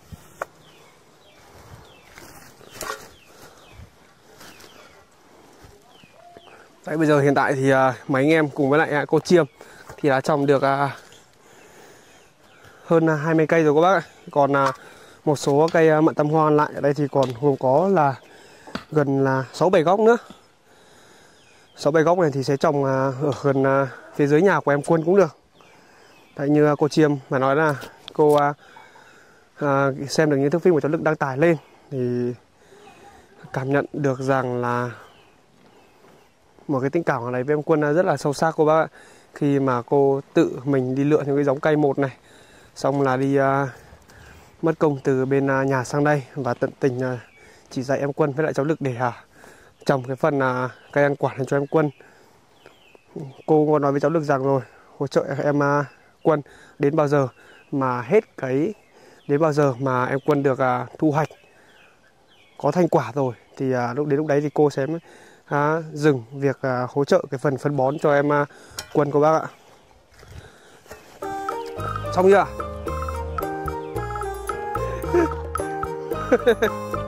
Đấy, bây giờ hiện tại thì à, mấy anh em cùng với lại à, cô Chiêm thì đã trồng được à, hơn 20 cây rồi các bác ạ. Còn à, một số cây à, mận tâm hoa lại ở đây thì còn gồm có là gần là 6 7 góc nữa. 6 7 góc này thì sẽ trồng à, ở gần à, phía dưới nhà của em Quân cũng được. Tại như à, cô Chiêm mà nói là cô à, à, xem được những thước phim của cháu Lực đăng tải lên thì cảm nhận được rằng là một cái tình cảm ở này với em Quân rất là sâu sắc cô bác ạ. Khi mà cô tự mình đi lựa những cái giống cây một này xong là đi à, mất công từ bên à, nhà sang đây và tận tình à, chỉ dạy em Quân với lại cháu Lực để à, trồng cái phần à, cây ăn quả này cho em Quân. Cô có nói với cháu Lực rằng rồi hỗ trợ em à, Quân đến bao giờ mà hết cái đến bao giờ mà em Quân được à, thu hoạch có thành quả rồi thì à, lúc đến lúc đấy thì cô sẽ à, dừng việc à, hỗ trợ cái phần phân bón cho em à, Quân cô bác ạ. Xong chưa?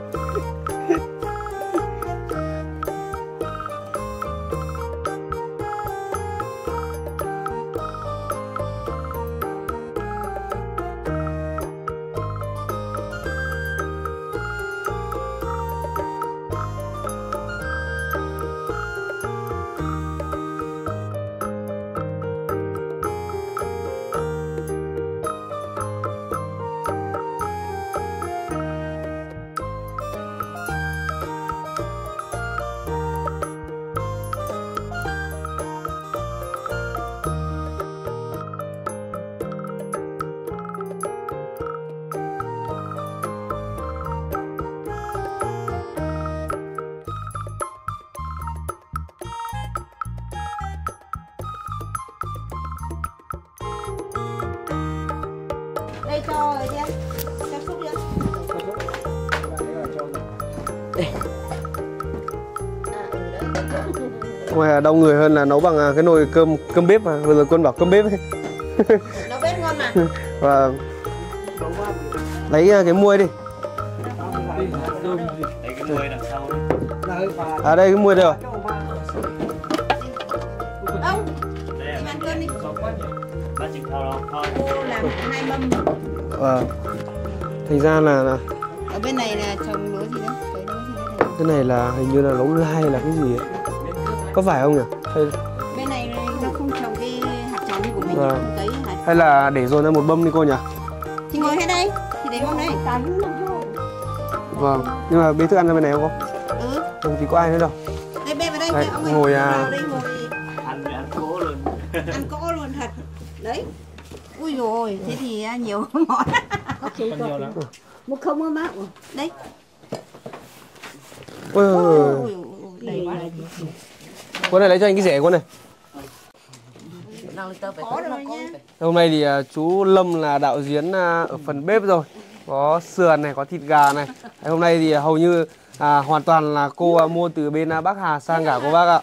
ngoài là đông người hơn là nấu bằng à, cái nồi cơm cơm bếp mà vừa rồi quân bảo cơm bếp ấy. Nó bếp ngon mà. và lấy à, cái muôi đi à đây cái muôi đây rồi Ông, ăn cơm đi. Cô làm hai mâm. Ờ. thành ra là, là Ở bên này là trồng lúa gì đó? Cái lúa này. là hình như là nấu lai là cái gì ấy có phải không nhỉ hay, Bên này nó không trồng cái hạt tròn như của mình, Vâng. không cấy hạt. hay là để dồn ra một bâm đi cô nhỉ Thì ngồi hết đây, thì để mâm đây. vâng nhưng mà bê thức ăn ra bên này không cô Ừ, không thì có ai nữa đâu đây bê vào đây, Đây, ông ngồi, à. Vào đây ngồi ăn ăn cố luôn ăn cỗ luôn thật. Đấy. Ui ôi, thế thì à, nhiều món. có chỉ có một không có bác Đấy. ôi, ôi, ôi. Ôi, ôi, đầy quá. Cô này lấy cho anh cái rẻ cô này. Hôm nay thì à, chú Lâm là đạo diễn à, ở phần bếp rồi. Có sườn này có thịt gà này. Hôm nay thì hầu như à, hoàn toàn là cô à, mua từ bên à, Bắc Hà sang cả cô bác ạ.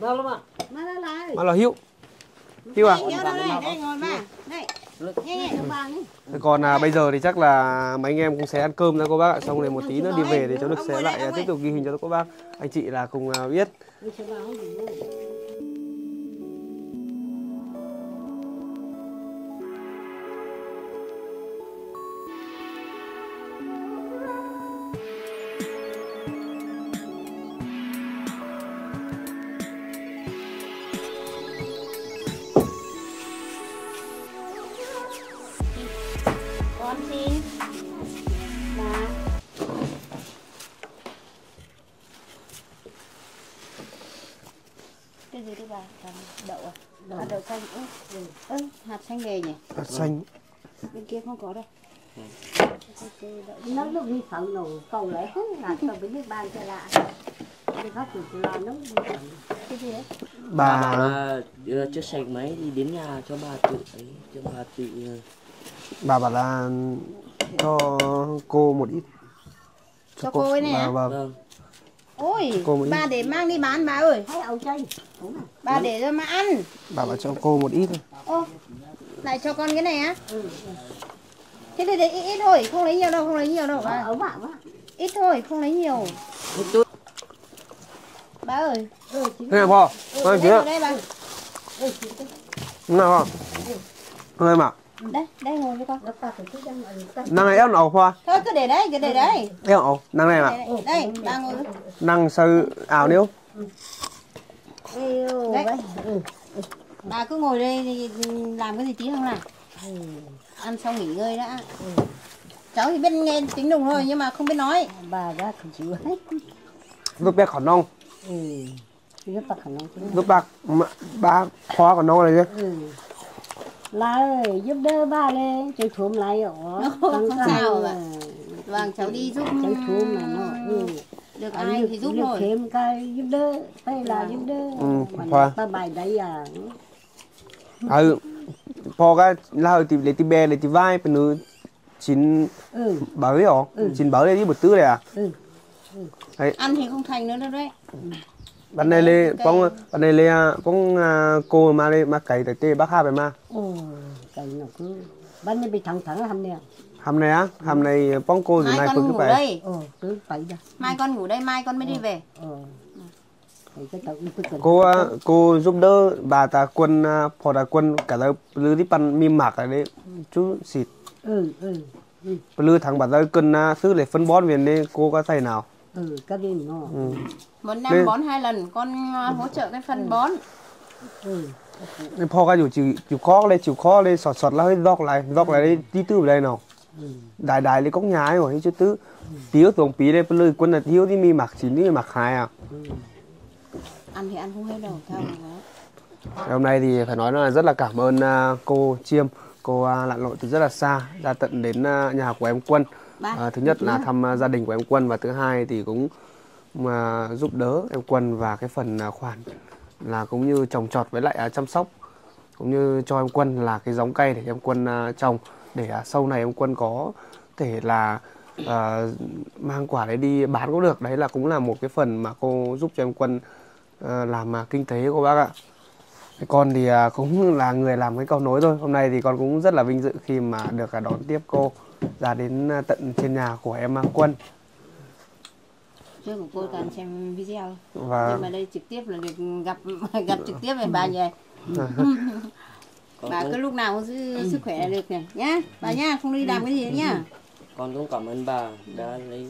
Mà nó lại mà là hữu. Hữu à? Đây, ngồi ba. Đây. Thế còn à, bây giờ thì chắc là mấy anh em cũng sẽ ăn cơm ra cô bác ạ. Xong rồi một tí nữa đi về để cháu được sẽ lại. Tiếp tục ghi hình cho các bác. Anh chị là cùng à, biết. Cái gì đi bà? Đậu à? Hạt đậu xanh. Ừ. Ừ, hạt xanh đề nhỉ? hạt xanh Bên kia không có đâu. nó lúc đi phận nổ cầu lại hết là tao phải biết ban cho lạ đi phát từ từ lo nó Cái gì đấy? Bà bà đưa chiếc xe máy đi đến nhà cho bà tự ấy cho bà tự ờ, bà bảo là cho cô một ít Cho cô ấy này bà, à? bà, vâng Ôi, cô bà ít. để mang đi bán bà ơi. Bà để cho mà ăn. Bà bảo cho cô một ít thôi. Ô, lại cho con cái này á? Thế thì để ít, thôi, không lấy nhiều đâu, không lấy nhiều đâu bà. Ít thôi, không lấy nhiều. Bà ơi. Ừ, này bà, ừ, đây, đây bà. Ừ, nào bà. Ừ. Đây mà. Đây, đây ngồi với con. đang năng này em พ่อ Thôi cứ để đây, cứ để đây. em ẩu năng này mà Đây, bà ngồi. năng sơ ảo níu yêu Đấy. vậy ừ. Bà cứ ngồi đây thì làm cái gì tí không nào? Ăn xong nghỉ ngơi đã. Cháu thì biết nghe tiếng đồng thôi nhưng mà không biết nói. bà đã không chịu hết giúp bé khỏi nông ừ khả năng chứ giúp bác mà- ba khó còn nông này chứ ừ là ơi giúp đỡ ba lên chơi thùm lại ổ không sao mà ừ. vâng cháu đi giúp cháu thùm là nó ừ. được à, ai thì giúp rồi thêm cái giúp đỡ đây là vâng. giúp đỡ. Ừ, ba bài đấy à? à ừ. Po cái lao thì lấy tìm bè lấy tìm vai bên nữa chín ừ. bảo đấy hả? Ừ. chín bảo đây đi một tứ này à? Ừ. Ừ. Ăn thì không thành nữa đâu đấy. Ừ bạn này ờ, lê bóng bạn này lê bóng à, cô mà lê mà cày để tê bác hà về mà. Ồ cày nó cứ. Bạn này bị thằng thằng hôm nay hôm nay á hôm nay bóng cô rồi mai con ngủ đây. Ừ, cứ phải mai con ngủ đây mai con mới đi ờ, về. Ờ. cô à, cô giúp đỡ bà ta quân à, phò ta quân cả đời lư đi pan mi mạc ở đấy. Chú xịt. Ừ ừ, ừ. lư thằng bà ta cân xứ để phân bón về đây cô có thầy nào? ซื้อเลยฟันบอลเวียนนี่โกก็ใส่หนาว ừ cái đêm nó อืม Một Đi. năm bón hai lần, con à, hỗ trợ cái phần bón. ừ นี่พ่อก็อยู่จิวจิวคอกเลยจิวคอเลยสอดสอดแล้วให้ลอกอะไรลอกอะไรได้ที่ตื้อไปเลยเนาะ ừ đại đại lấy cốc nhái rồi chứ tứ tiếu tuồng pí đây bây giờ quân là thiếu thì mi mặc chỉ như mặc hai à Ăn thì ăn không hết đâu, theo là đó. hôm nay thì phải nói là rất là cảm ơn à, cô chiêm cô à, lặn lội từ rất là xa ra tận đến à, nhà của em quân Ba. à, thứ nhất là thăm à, gia đình của em quân và thứ hai thì cũng mà giúp đỡ em quân và cái phần à, khoản là cũng như trồng trọt với lại à, chăm sóc cũng như cho em quân là cái giống cây để em quân trồng để sau này ông Quân có thể là à, mang quả đấy đi bán cũng được. Đấy là cũng là một cái phần mà cô giúp cho em Quân làm à, kinh tế cô bác ạ. Con thì cũng là người làm cái cầu nối thôi. Hôm nay thì con cũng rất là vinh dự khi mà được đón tiếp cô ra đến à, tận trên nhà của em Quân. Trước của cô toàn xem video. Và nhưng mà đây trực tiếp là được gặp gặp trực tiếp với bà nhỉ con bà cứ cũng, lúc nào cũng giữ sức khỏe là được này. Nhá bà nhá không đi làm cái gì nhá. Con cũng cảm ơn bà đã lấy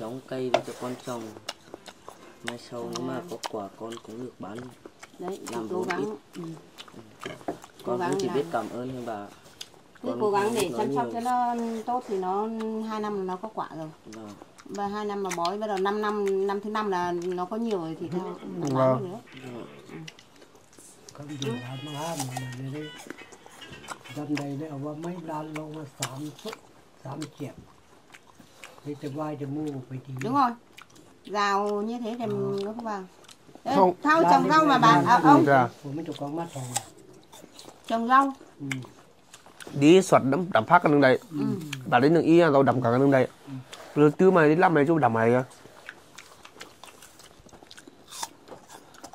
giống cây để cho con trồng. Mai sau nếu mà có quả con cũng được bán đấy Làm cố gắng ít. ừ. Con cũng chỉ làm. biết cảm ơn thôi bà cứ cố gắng để chăm sóc cho nó tốt thì nó hai năm nó có quả rồi. Và hai năm mà bói bắt đầu 5 năm năm thứ năm là nó có nhiều rồi thì nó bán vâng. nữa. Vâng. Mấy đàn lâu mà sám xuất, sám chẹp. Thì từ vai từ mua phải đi. Đúng rồi. Rào như thế thì nó không vào. Thao trồng rau mà bạn, à, ông. Dạ. Trồng rau đi soạt đấm đấm phát cái đường đây ừ. bà đến đường y tao đấm cả cái đường đây rồi tư mày đi làm này chú đấm mày kìa.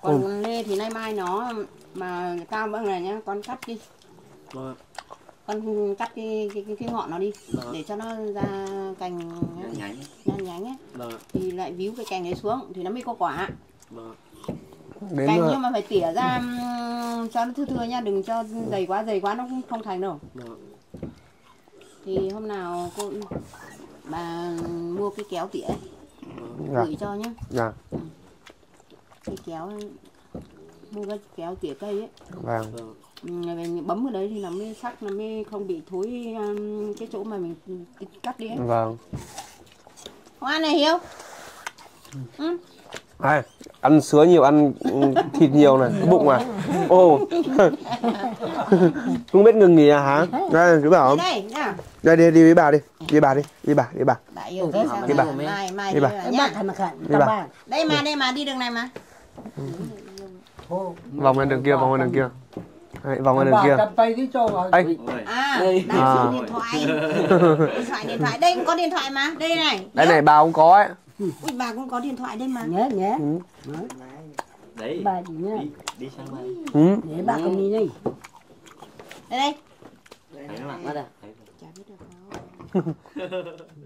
Còn lê thì nay mai nó mà cao bằng này nhá con cắt đi vâng. con cắt cái cái, cái, cái ngọn nó đi Vâng. để cho nó ra cành nhánh. nhánh nhánh ấy. Vâng. Thì lại víu cái cành ấy xuống thì nó mới có quả. Vâng đến cành nhưng mà phải tỉa ra cho nó thưa thưa nha đừng cho dày quá dày quá nó cũng không thành đâu. Vâng thì hôm nào cô bà mua cái kéo tỉa ấy, dạ. gửi cho nhá. Dạ. Cái kéo mua cái kéo tỉa cây ấy. Vâng. Mình bấm vào đấy thì nó mới sắc nó mới không bị thối um, cái chỗ mà mình cắt đi ấy. vâng. Ăn này hiếu. Ừ. Ai, ăn sứa nhiều, ăn thịt nhiều này, cái bụng à. Ô. không biết ngừng nghỉ à hả? Đây, chú bảo không? Đây đi đi với bà đi. Đi bà đi, đi bà, đi bà. Đi bà. Đi bà. Đi bà. Đây mà, đây mà đi đường này mà. Vòng lên đường kia, vòng lên đường kia. Đấy, vòng lên đường kia. Anh. À, à. điện thoại, điện thoại. Đây có điện thoại mà. Đây này. Đây này bà không có ấy ui bà cũng có điện thoại đây mà Nhớ, nhớ. đấy Bà gì nhá. đi đi sang đây ừ. Để bà con đi đây. đây đây thấy nó lặng quá đây chả biết được đâu